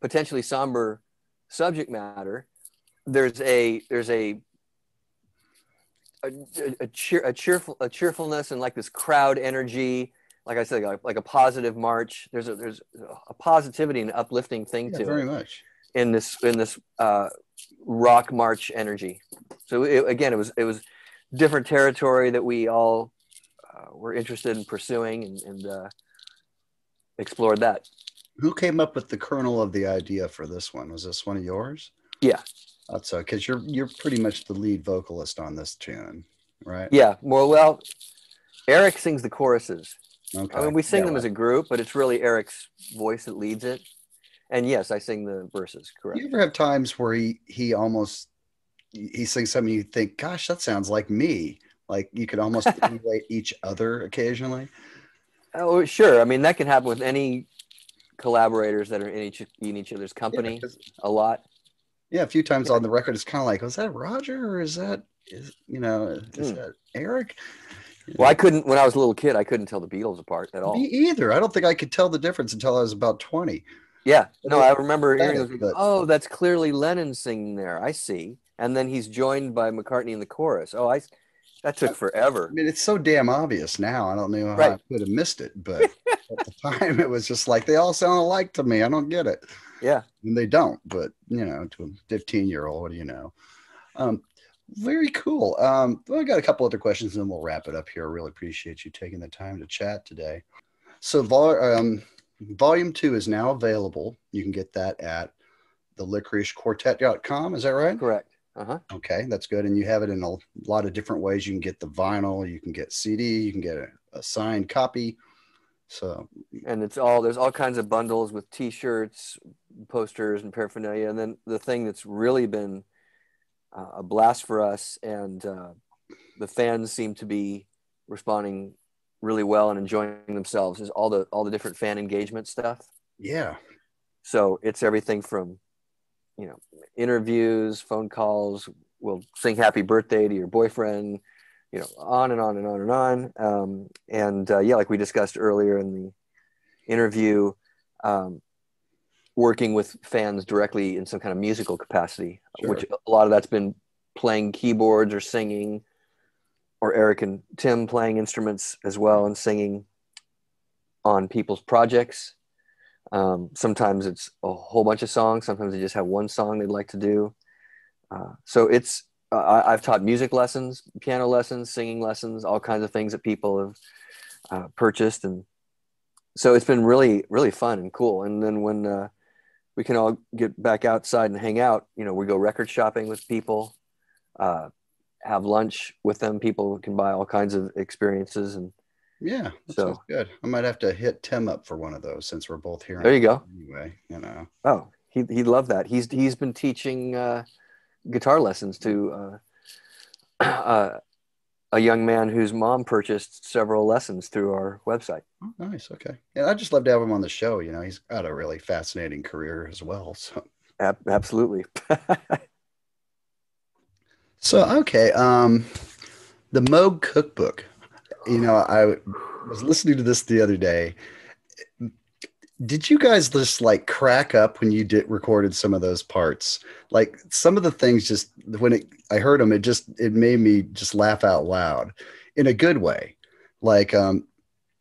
potentially somber subject matter there's a there's a a, a, cheer, a cheerful a cheerfulness and like this crowd energy like i said like, like a positive march there's a there's a positivity and uplifting thing Yeah, to very much. in this in this uh, rock march energy. So it, again, it was it was different territory that we all uh, were interested in pursuing and, and uh, explored that. Who came up with the kernel of the idea for this one? Was this one of yours? Yeah. That's so because you're you're pretty much the lead vocalist on this tune, right? Yeah, more well, Eric sings the choruses. Okay. I mean, we sing Yeah, them as a group, but it's really Eric's voice that leads it. And yes, I sing the verses. Correct. you ever have times where he he almost he sings something you think, gosh, that sounds like me. Like you could almost emulate each other occasionally. Oh, sure. I mean, that can happen with any collaborators that are in each in each other's company Yeah, a lot. yeah, a few times on the record, it's kind of like, was that Roger or is that is you know is Hmm. that Eric? Well, I couldn't when I was a little kid. I couldn't tell the Beatles apart at all. Me either. I don't think I could tell the difference until I was about twenty. Yeah, no, I remember hearing, those, oh, that's clearly Lennon singing there. I see. And then he's joined by McCartney in the chorus. Oh, I, that took forever. I mean, it's so damn obvious now. I don't know how I could have missed it, but at the time, it was just like they all sound alike to me. I don't get it. Yeah. and they don't. But you know, to a fifteen-year-old, what do you know? Um, Very cool. Um, well, I got a couple other questions, and then we'll wrap it up here. I really appreciate you taking the time to chat today. So, vol- um, volume two is now available. You can get that at the lickerishquartet.com. Is that right? Correct. Uh-huh. Okay, that's good. And you have it in a lot of different ways. You can get the vinyl, you can get CD, you can get a, a signed copy. So, and it's all there's all kinds of bundles with T-shirts, posters, and paraphernalia. And then the thing that's really been uh, a blast for us, and uh, the fans seem to be responding really well and enjoying themselves, is all the all the different fan engagement stuff. Yeah. So it's everything from, you know, interviews, phone calls. We'll sing "Happy Birthday" to your boyfriend. You know, on and on and on and on. Um, and uh, yeah, like we discussed earlier in the interview, um, working with fans directly in some kind of musical capacity, sure. which a lot of that's been playing keyboards or singing, or Eric and Tim playing instruments as well and singing on people's projects. Um, sometimes it's a whole bunch of songs. Sometimes they just have one song they'd like to do. Uh, so it's uh, I've taught music lessons, piano lessons, singing lessons, all kinds of things that people have uh, purchased, and so it's been really really fun and cool. And then when uh, we can all get back outside and hang out. You know, we go record shopping with people, uh, have lunch with them. People can buy all kinds of experiences and yeah, that so, sounds good. I might have to hit Tim up for one of those since we're both here. There you go. Anyway, you know. Oh, he he'd love that. He's he's been teaching uh, guitar lessons to uh, uh, a young man whose mom purchased several lessons through our website. Oh, nice. Okay. Yeah, I just love to have him on the show. You know, he's got a really fascinating career as well. So Ab- absolutely. so okay, um, the Moog Cookbook. You know, I was listening to this the other day. Did you guys just like crack up when you did recorded some of those parts? Like some of the things just when it i heard them it just it made me just laugh out loud in a good way. Like um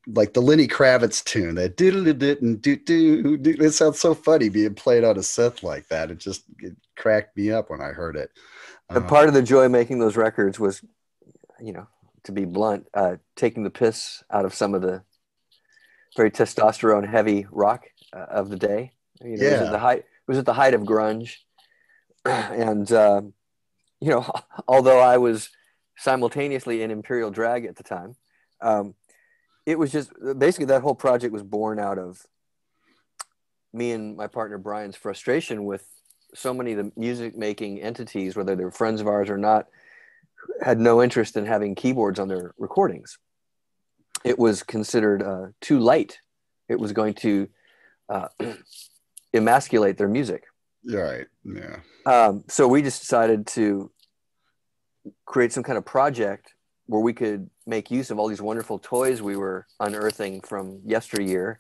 like the lenny kravitz tune that diddle and do do it sounds so funny being played on a synth like that. It just it cracked me up when i heard it. And part of the joy making those records was you know to be blunt uh taking the piss out of some of the very testosterone heavy rock uh, of the day. You know, yeah. It was at the height. It was at the height of grunge, and uh, you know, although I was simultaneously in Imperial Drag at the time, um, it was just basically that whole project was born out of me and my partner Brian's frustration with so many of the music making entities, whether they're friends of ours or not, had no interest in having keyboards on their recordings it was considered uh, too light. It was going to uh, emasculate their music. Right. Yeah. Um, so we just decided to create some kind of project where we could make use of all these wonderful toys we were unearthing from yesteryear.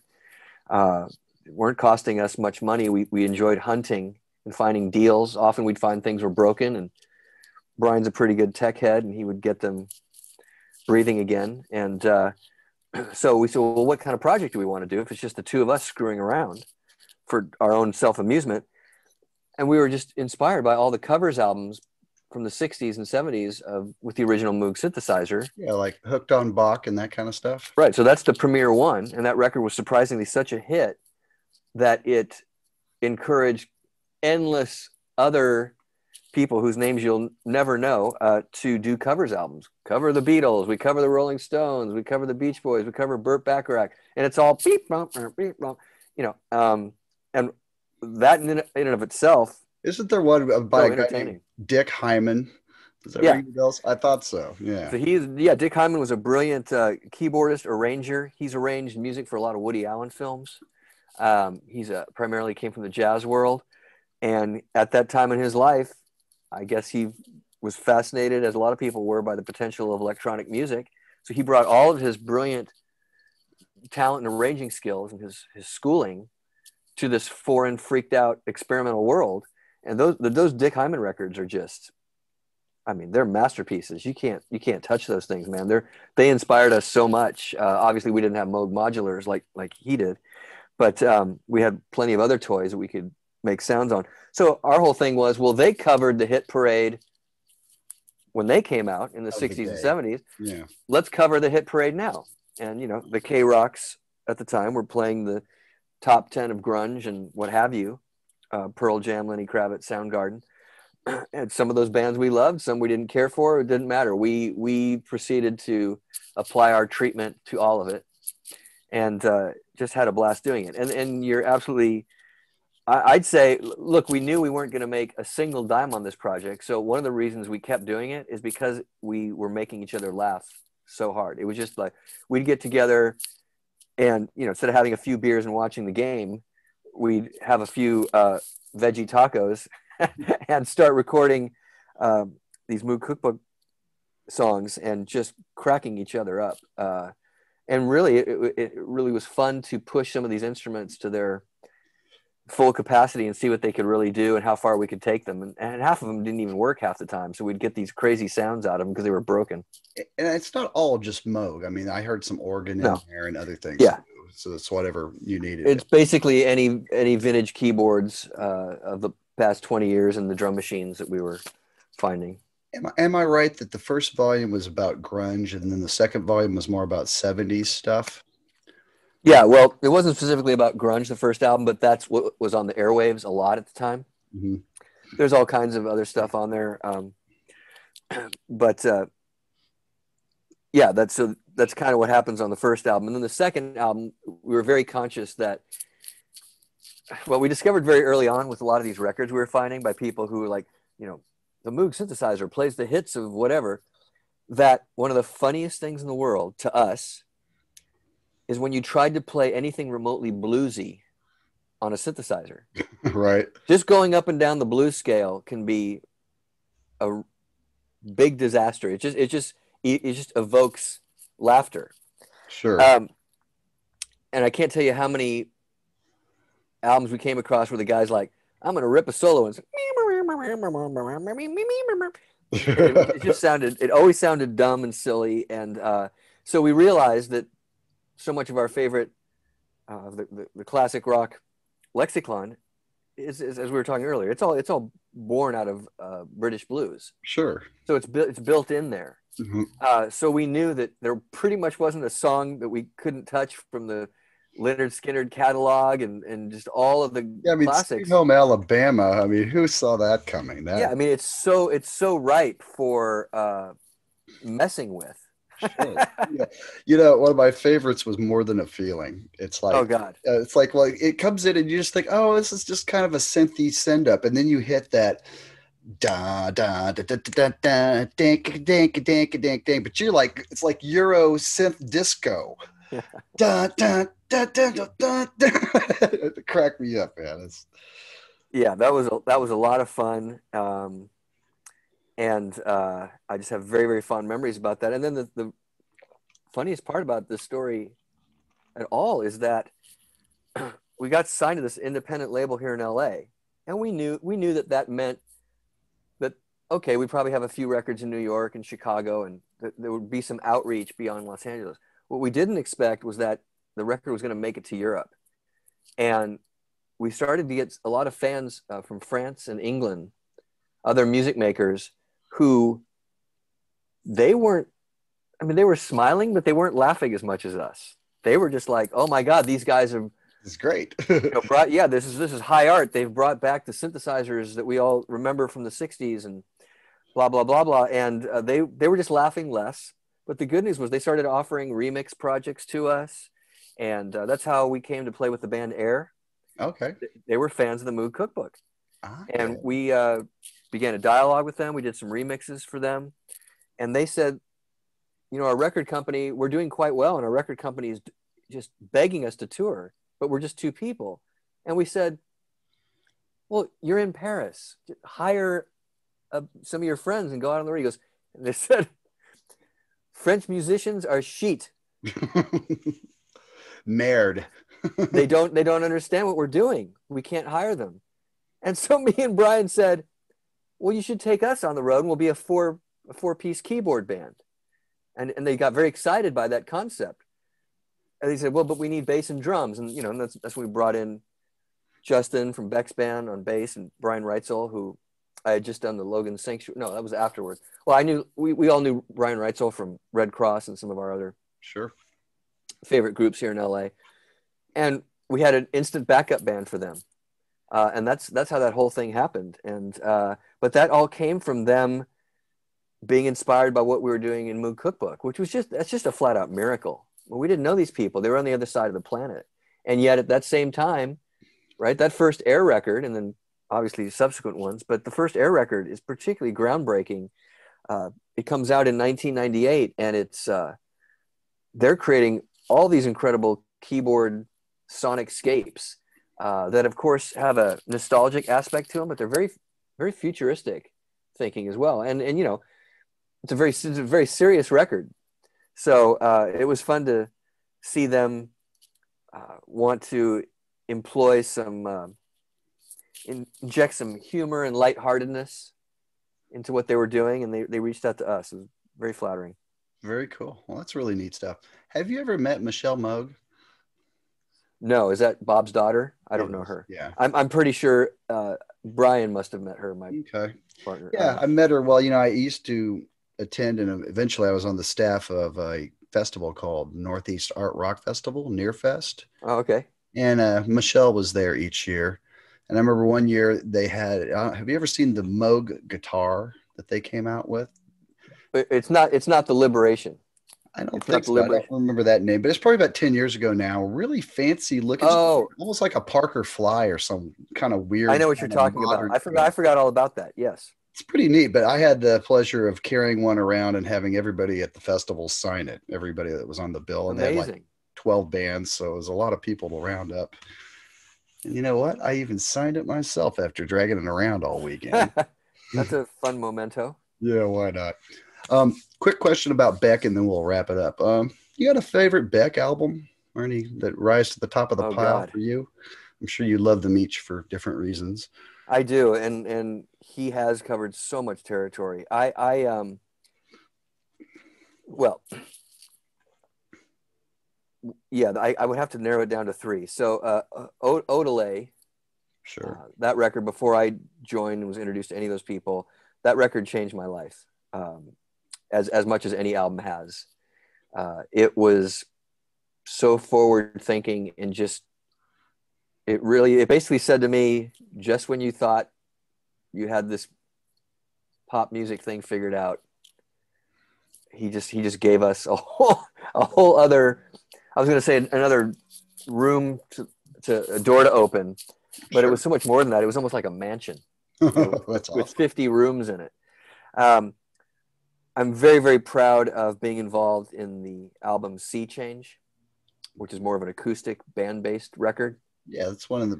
Uh, weren't costing us much money. We, we enjoyed hunting and finding deals. Often we'd find things were broken, and Brian's a pretty good tech head, and he would get them breathing again. And uh, so we said, well, what kind of project do we want to do if it's just the two of us screwing around for our own self amusement? And we were just inspired by all the covers albums from the 60s and 70s of with the original Moog synthesizer. Yeah, like Hooked on Bach and that kind of stuff. Right. So that's the premiere one. And that record was surprisingly such a hit that it encouraged endless other people whose names you'll never know uh, to do covers albums. Cover the Beatles, we cover the Rolling Stones, we cover the Beach Boys, we cover Burt Bacharach, and it's all beep bump beep bump, you know. Um, and that in, in and of itself, isn't there one by so Dick Hyman? Is that yeah. else? I thought so. Yeah. So he's yeah. Dick Hyman was a brilliant uh, keyboardist, arranger. He's arranged music for a lot of Woody Allen films. Um, he's a, primarily came from the jazz world, and at that time in his life, I guess he was fascinated, as a lot of people were, by the potential of electronic music. So he brought all of his brilliant talent and arranging skills and his, his schooling to this foreign, freaked out experimental world. And those those Dick Hyman records are just, I mean, they're masterpieces. You can't you can't touch those things, man. They're they inspired us so much. Uh, obviously, we didn't have Moog modulars like like he did, but um, we had plenty of other toys that we could make sounds on. So our whole thing was, well, they covered the hit parade when they came out in the 60s and 70s. Yeah. Let's cover the hit parade now. And, you know, the K Rocks at the time were playing the top 10 of grunge and what have you uh, Pearl Jam, Lenny Kravitz, Soundgarden. And some of those bands we loved, some we didn't care for. It didn't matter. We we proceeded to apply our treatment to all of it, and uh, just had a blast doing it. And and you're absolutely, I'd say, look, we knew we weren't going to make a single dime on this project. So one of the reasons we kept doing it is because we were making each other laugh so hard. It was just like we'd get together, and you know, instead of having a few beers and watching the game, we'd have a few uh, veggie tacos and start recording um, these Moog Cookbook songs and just cracking each other up. Uh, and really, it, it really was fun to push some of these instruments to their full capacity and see what they could really do and how far we could take them. And, and half of them didn't even work half the time. So we'd get these crazy sounds out of them because they were broken. And it's not all just Moog. I mean, I heard some organ in there and other things. Yeah. too. So it's whatever you needed. It's basically any any vintage keyboards uh, of the past 20 years and the drum machines that we were finding. Am I, am I right that the first volume was about grunge and then the second volume was more about 70s stuff? Yeah, well, it wasn't specifically about grunge the first album, but that's what was on the airwaves a lot at the time. Mhm. There's all kinds of other stuff on there, um, but uh, yeah, that's so that's kind of what happens on the first album, and then the second album, we were very conscious that. Well, we discovered very early on with a lot of these records we were finding by people who were like, you know, the Moog synthesizer plays the hits of whatever. That one of the funniest things in the world to us is when you tried to play anything remotely bluesy on a synthesizer. right. Just going up and down the blues scale can be a big disaster. It just it just it, it just evokes laughter. Sure. Um, and I can't tell you how many albums we came across where the guy's like, "I'm gonna rip a solo," and it's it just sounded it always sounded dumb and silly and uh, so we realized that so much of our favorite uh, the, the, the classic rock lexicon is, is as we were talking earlier it's all it's all born out of uh, british blues sure. so it's built it's built in there Mhm. uh, so we knew that there pretty much wasn't a song that we couldn't touch from the Lynyrd Skynyrd catalog and, and just all of the Yeah, I mean, classics. Home Alabama. I mean, who saw that coming? That, yeah, I mean it's so it's so ripe for uh, messing with. Yeah. You know, one of my favorites was More Than a Feeling. It's like, oh God, uh, it's like, well, it comes in and you just think, oh, this is just kind of a synthy send up. And then you hit that da da da da da da dink dink dink dink dink. But you're like, it's like Euro synth disco. Yeah. Da da da da da da. da. it cracked me up, man. It's, yeah, that was a, that was a lot of fun, um, and uh, I just have very very fond memories about that. And then the, the funniest part about this story at all is that we got signed to this independent label here in LA, and we knew we knew that that meant that okay, we probably have a few records in New York and Chicago, and that there would be some outreach beyond Los Angeles. What we didn't expect was that the record was going to make it to Europe, and we started to get a lot of fans uh, from France and England, other music makers who they weren't. I mean, they were smiling, but they weren't laughing as much as us. They were just like, "Oh my God, these guys have it's great. you know, brought yeah this is this is high art they've brought back the synthesizers that we all remember from the 60s and blah blah blah blah and uh, they they were just laughing less but the good news was they started offering remix projects to us and uh, that's how we came to play with the band air okay. they were fans of the Moog Cookbook Ah, and we uh, began a dialogue with them. We did some remixes for them. And they said you know our record company we're doing quite well and our record company is just begging us to tour but we're just two people. And we said well you're in paris. Hire uh, some of your friends and go out on the road. He goes and they said french musicians are sheet Nerd. they don't they don't understand what we're doing. We can't hire them. And so me and brian said well you should take us on the road and we'll be a four a four piece keyboard band and and they got very excited by that concept and they said well but we need bass and drums and you know and that's that's when we brought in justin from beck's band on bass and brian reitzell who I had just done the Logan Sanctuary. No, that was afterwards. Well, I knew we, we all knew Brian Reitzell from Redd Kross and some of our other Sure. favorite groups here in LA, and we had an instant backup band for them, uh, and that's that's how that whole thing happened. And uh, but that all came from them being inspired by what we were doing in Moog Cookbook, which was just that's just a flat out miracle. Well, we didn't know these people; they were on the other side of the planet, and yet at that same time, right, that first Air record, and then obviously subsequent ones, but the first Air record is particularly groundbreaking. Uh, it comes out in 1998, and it's uh, they're creating all these incredible keyboard sonic scapes uh, that, of course, have a nostalgic aspect to them, but they're very, very futuristic thinking as well. And and you know, it's a very it's a very serious record. So uh, it was fun to see them uh, want to employ some uh, inject some humor and lightheartedness into what they were doing, and they they reached out to us. It was very flattering. Very cool. Well, that's really neat stuff. Have you ever met Michelle Moog? No, is that Bob's daughter? I don't know her. Yeah. I'm I'm pretty sure uh, Brian must have met her. My Okay. partner. Yeah, I met her. Well, you know, I used to attend, and eventually I was on the staff of a festival called Northeast Art Rock Festival, Near Fest. oh, okay. And uh, Michelle was there each year. And I remember one year they had, uh, have you ever seen the Moog guitar that they came out with? It's not it's not the liberation. I don't think so. I don't remember that name, but it's probably about 10 years ago now. Really fancy looking, Oh. almost like a Parker Fly or some kind of weird. I know what you're talking about. I forgot I forgot all about that. Yes. It's pretty neat, but I had the pleasure of carrying one around and having everybody at the festival sign it. Everybody that was on the bill, and they had like Amazing. 12 bands, so it was a lot of people to round up. And you know what? I even signed it myself after dragging it around all weekend. That's a fun memento. yeah, why not? Um, quick question about Beck, and then we'll wrap it up. Um, you got a favorite Beck album or any that rise to the top of the Oh, pile God. for you? I'm sure you love them each for different reasons. I do, and and he has covered so much territory. I I um. Well, yeah, I, I would have to narrow it down to three. So, uh, o- Odelay, Sure. uh, that record before I joined and was introduced to any of those people, that record changed my life um, as as much as any album has. Uh, it was so forward thinking and just it really it basically said to me just when you thought you had this pop music thing figured out he just he just gave us a whole a whole other i was going to say another room to, to a door to open but it was so much more than that it was almost like a mansion with awesome. 50 rooms in it. Um, I'm very, very proud of being involved in the album Sea Change, which is more of an acoustic band based record. Yeah, that's one of the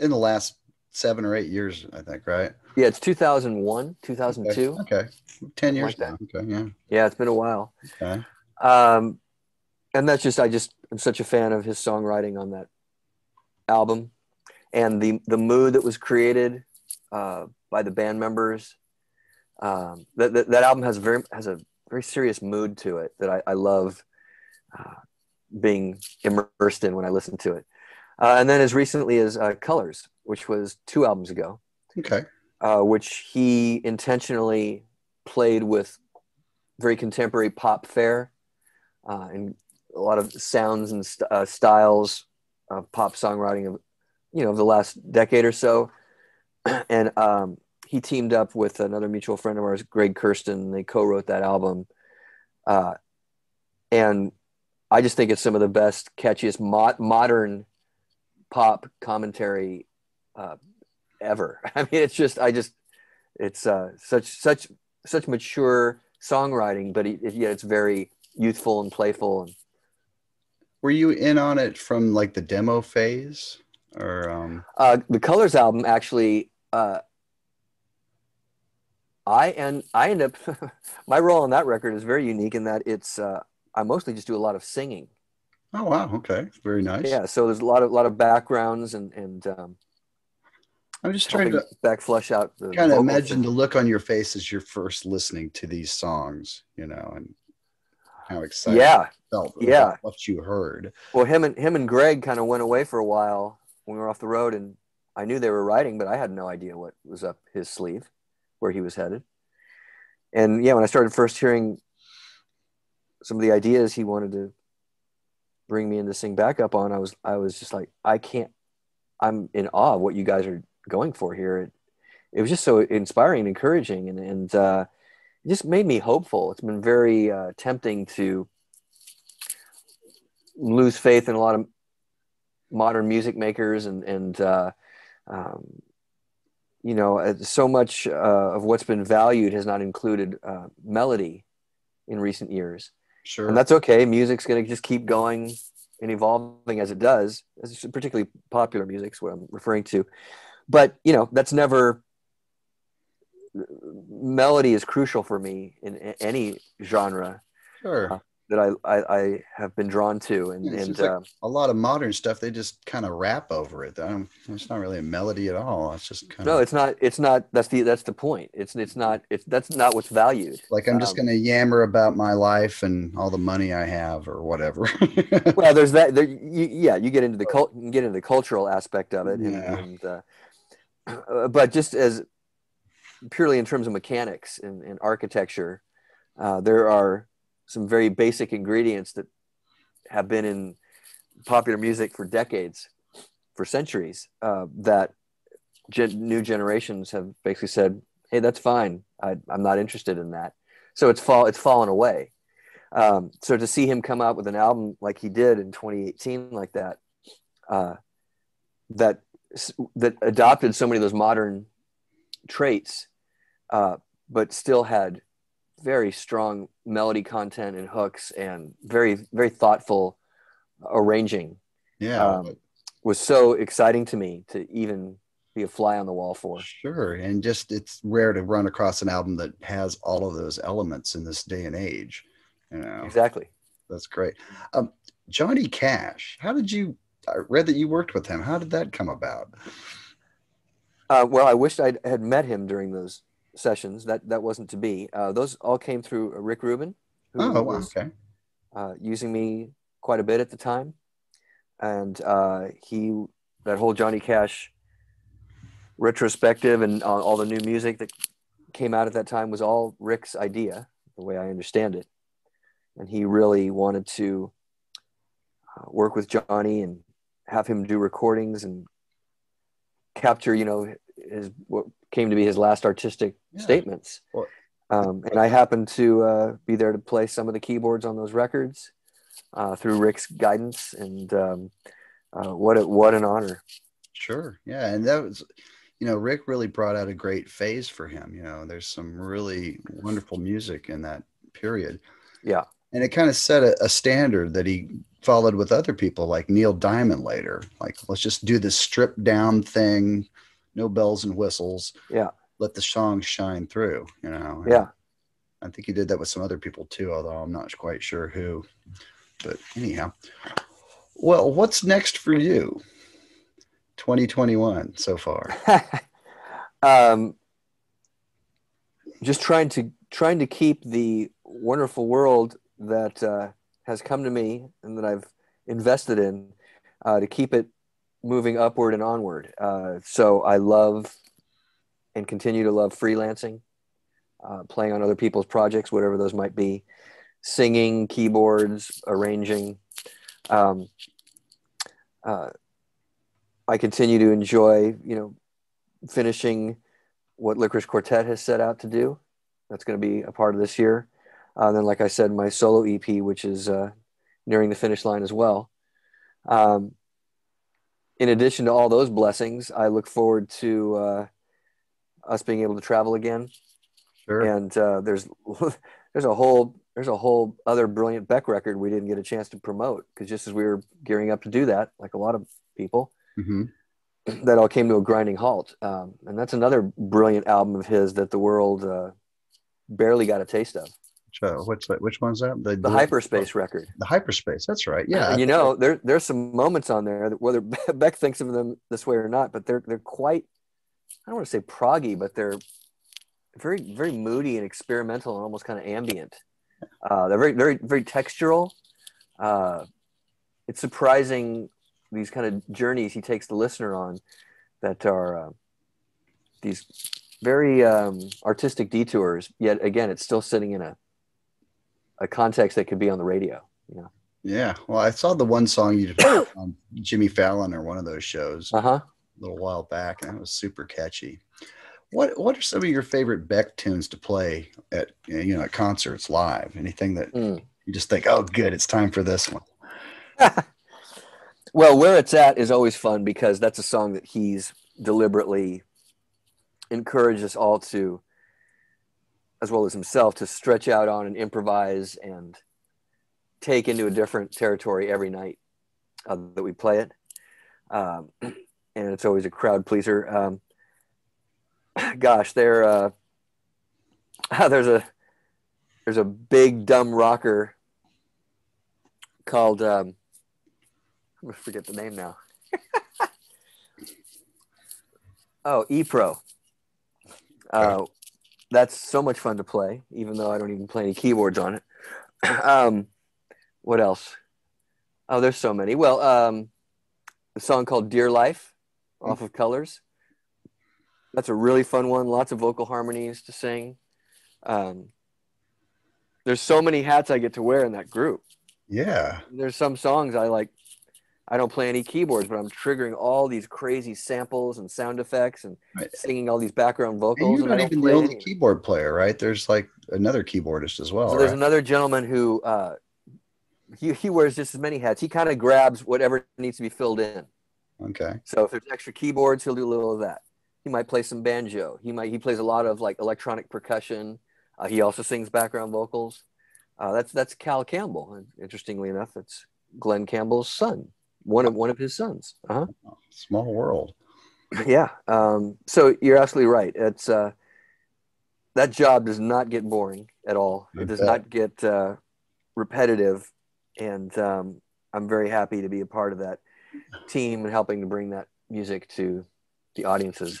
in the last seven or eight years, I think, right? Yeah, it's 2001, 2002. Okay. okay. 10 years like now. Okay. Yeah. Yeah, it's been a while. Okay. Um, and that's just, I just, I'm such a fan of his songwriting on that album and the, the mood that was created uh, by the band members. Um, that, that, that album has very, has a very serious mood to it that I, I love uh, being immersed in when I listen to it. Uh, and then as recently as uh, Colors, which was two albums ago, Okay. uh, which he intentionally played with very contemporary pop fare uh, and a lot of sounds and st- uh, styles of pop songwriting of you know of the last decade or so and um, he teamed up with another mutual friend of ours Greg Kurstin and they co-wrote that album uh, and i just think it's some of the best catchiest mo- modern pop commentary uh, ever. I mean, it's just I just it's uh, such such such mature songwriting, but it, it, yeah, it's very youthful and playful. And Were you in on it from like the demo phase or um uh, the Colors album actually, uh, I and I end up my role on that record is very unique in that it's uh, I mostly just do a lot of singing. Oh wow, okay. Very nice. Yeah, so there's a lot of lot of backgrounds and and um, I'm just trying to back flush out the kind of imagine and- the look on your face as you're first listening to these songs, you know, and how excited Yeah, felt yeah. what you heard. Well, him and him and Greg kind of went away for a while when we were off the road, and I knew they were writing, but I had no idea what was up his sleeve, where he was headed. And yeah, when I started first hearing some of the ideas he wanted to bring me in to sing backup on, I was I was just like, I can't. I'm in awe of what you guys are going for here. It, it was just so inspiring and encouraging, and and uh, it just made me hopeful. It's been very uh, tempting to lose faith in a lot of modern music makers and and uh, um, you know uh, so much uh, of what's been valued has not included uh, melody in recent years Sure. and that's okay music's going to just keep going and evolving as it does It's particularly popular music is what i'm referring to but you know that's never melody is crucial for me in any genre sure. uh, that I, I, I have been drawn to and, Yeah, and like uh, a lot of modern stuff, they just kind of rap over it. It's not really a melody at all. It's just kind of no it's not it's not that's the that's the point it's it's not it's that's not what's valued like I'm just um, going to yammer about my life and all the money I have or whatever. well there's that there you, yeah you get into the cult you get into the cultural aspect of it and, Yeah. and uh, but just as purely in terms of mechanics and, and architecture uh, there are some very basic ingredients that have been in popular music for decades for centuries uh, that gen- new generations have basically said hey that's fine. I, i'm not interested in that. So it's fall it's fallen away. Um, so to see him come out with an album like he did in 2018 like that uh, that that adopted so many of those modern traits uh, but still had very strong melody content and hooks and very very thoughtful arranging yeah. um, was so exciting to me to even be a fly on the wall for Sure. And just it's rare to run across an album that has all of those elements in this day and age. You know, exactly that's great. Um, Johnny Cash, how did you? I read that you worked with him. How did that come about? Uh, well, I wished I had met him during those sessions. That that wasn't to be. Uh, those all came through Rick Rubin, who Oh, was okay. uh, using me quite a bit at the time, and uh, he that whole Johnny Cash retrospective and uh, all the new music that came out at that time was all Rick's idea, the way I understand it, and he really wanted to uh, work with Johnny and have him do recordings and capture, you know, his what came to be his last artistic Yeah. statements. Well- um, and I happened to uh, be there to play some of the keyboards on those records uh, through Rick's guidance, and um, uh, what a, what an honor! Sure. Yeah. And that was, you know, Rick really brought out a great phase for him. You know, there's some really wonderful music in that period. Yeah. And it kind of set a, a standard that he followed with other people like Neil Diamond later. Like, let's just do this stripped down thing, no bells and whistles. Yeah. Let the song shine through, you know. And Yeah, I think he did that with some other people too, although I'm not quite sure who. But anyhow, well, what's next for you? 2021 so far. um, just trying to trying to keep the wonderful world that uh, has come to me and that I've invested in uh, to keep it moving upward and onward. Uh, so I love and continue to love freelancing, uh, playing on other people's projects, whatever those might be, singing, keyboards, arranging. Um, uh, I continue to enjoy, you know, finishing what Lickerish Quartet has set out to do. That's going to be a part of this year. Uh, then, like I said, my solo EP, which is uh, nearing the finish line as well. Um, in addition to all those blessings, I look forward to uh, us being able to travel again. Sure. And uh, there's there's a whole there's a whole other brilliant Beck record we didn't get a chance to promote because just as we were gearing up to do that, like a lot of people, hmm that all came to a grinding halt. Um, and that's another brilliant album of his that the world uh, barely got a taste of. Uh, which, which one's that? The Hyperspace record. The hyperspace. That's right. Yeah. And you know, there there's some moments on there that whether Beck thinks of them this way or not, but they're they're quite I don't want to say proggy, but they're very very moody and experimental and almost kind of ambient. Uh, they're very very very textural. Uh, it's surprising these kind of journeys he takes the listener on that are uh, these very um, artistic detours. Yet again, it's still sitting in a a context that could be on the radio. You know. Yeah. Well, I saw the one song you did on Jimmy Fallon or one of those shows Uh huh. a little while back, and it was super catchy. What What are some of your favorite Beck tunes to play at you know at concerts live? Anything that Mm. you just think, oh, good, it's time for this one. Well, where it's at is always fun because that's a song that he's deliberately encouraged us all to, as well as himself, to stretch out on and improvise and take into a different territory every night uh, that we play it. Um, and it's always a crowd pleaser. Um, gosh, there, uh, there's a there's a big dumb rocker called. Um, I forget the name now. oh, E-Pro. Uh, that's so much fun to play, even though I don't even play any keyboards on it. um, what else? Oh, there's so many. Well, um, a song called "Dear Life" off of Colors. That's a really fun one. Lots of vocal harmonies to sing. Um, there's so many hats I get to wear in that group Yeah. there's some songs I like. I don't play any keyboards, but I'm triggering all these crazy samples and sound effects and Right. singing all these background vocals. And you're and not don't even the only keyboard player, right? There's like another keyboardist as well. So there's right? another gentleman who uh, he he wears just as many hats. He kind of grabs whatever needs to be filled in. okay. So if there's extra keyboards, he'll do a little of that. He might play some banjo. He might he plays a lot of like electronic percussion. Uh, he also sings background vocals. Uh, that's that's Cal Campbell. And interestingly enough, it's Glen Campbell's son, one of one of his sons. Uh-huh. Small world. Yeah. Um, so you're absolutely right. It's uh, that job does not get boring at all. It does not get uh, repetitive, and um, I'm very happy to be a part of that team and helping to bring that music to the audiences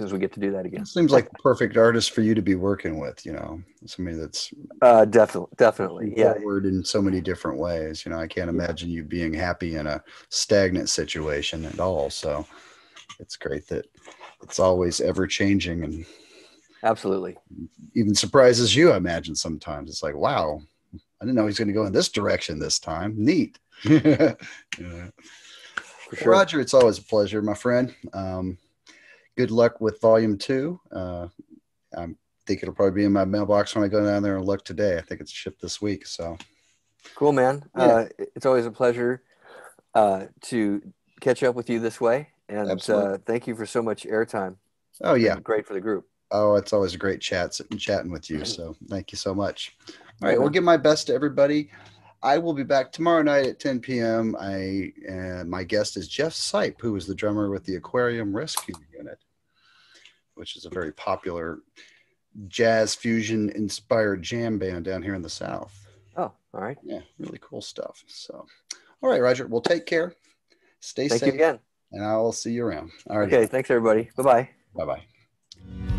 as we get to do that again. Seems like the perfect artist for you to be working with, you know, somebody that's Uh, definitely, definitely, yeah. forward in so many different ways. You know, I can't imagine you being happy in a stagnant situation at all. So it's great that it's always ever changing and Absolutely. even surprises you, I imagine sometimes. It's like, wow, I didn't know he's going to go in this direction this time. Neat. yeah. Sure. Roger, it's always a pleasure, my friend. Um, good luck with volume two. Uh, I think it'll probably be in my mailbox when I go down there and look today. I think it's shipped this week. So Cool, man. Yeah. Uh, it's always a pleasure uh, to catch up with you this way. And Absolutely. uh, thank you for so much airtime. oh yeah. Great for the group. Oh, it's always a great chat sitting chatting with you. So thank you so much. All right, we'll give my best to everybody. I will be back tomorrow night at 10 p.m. I and my guest is Jeff Sipe, who is the drummer with the Aquarium Rescue Unit, which is a very popular jazz fusion inspired jam band down here in the South. Oh, all right. Yeah, really cool stuff. So, all right, Roger. Well, take care. Stay Thank safe, you again. and I will see you around. All right. Okay. Thanks, everybody. Bye bye. Bye bye.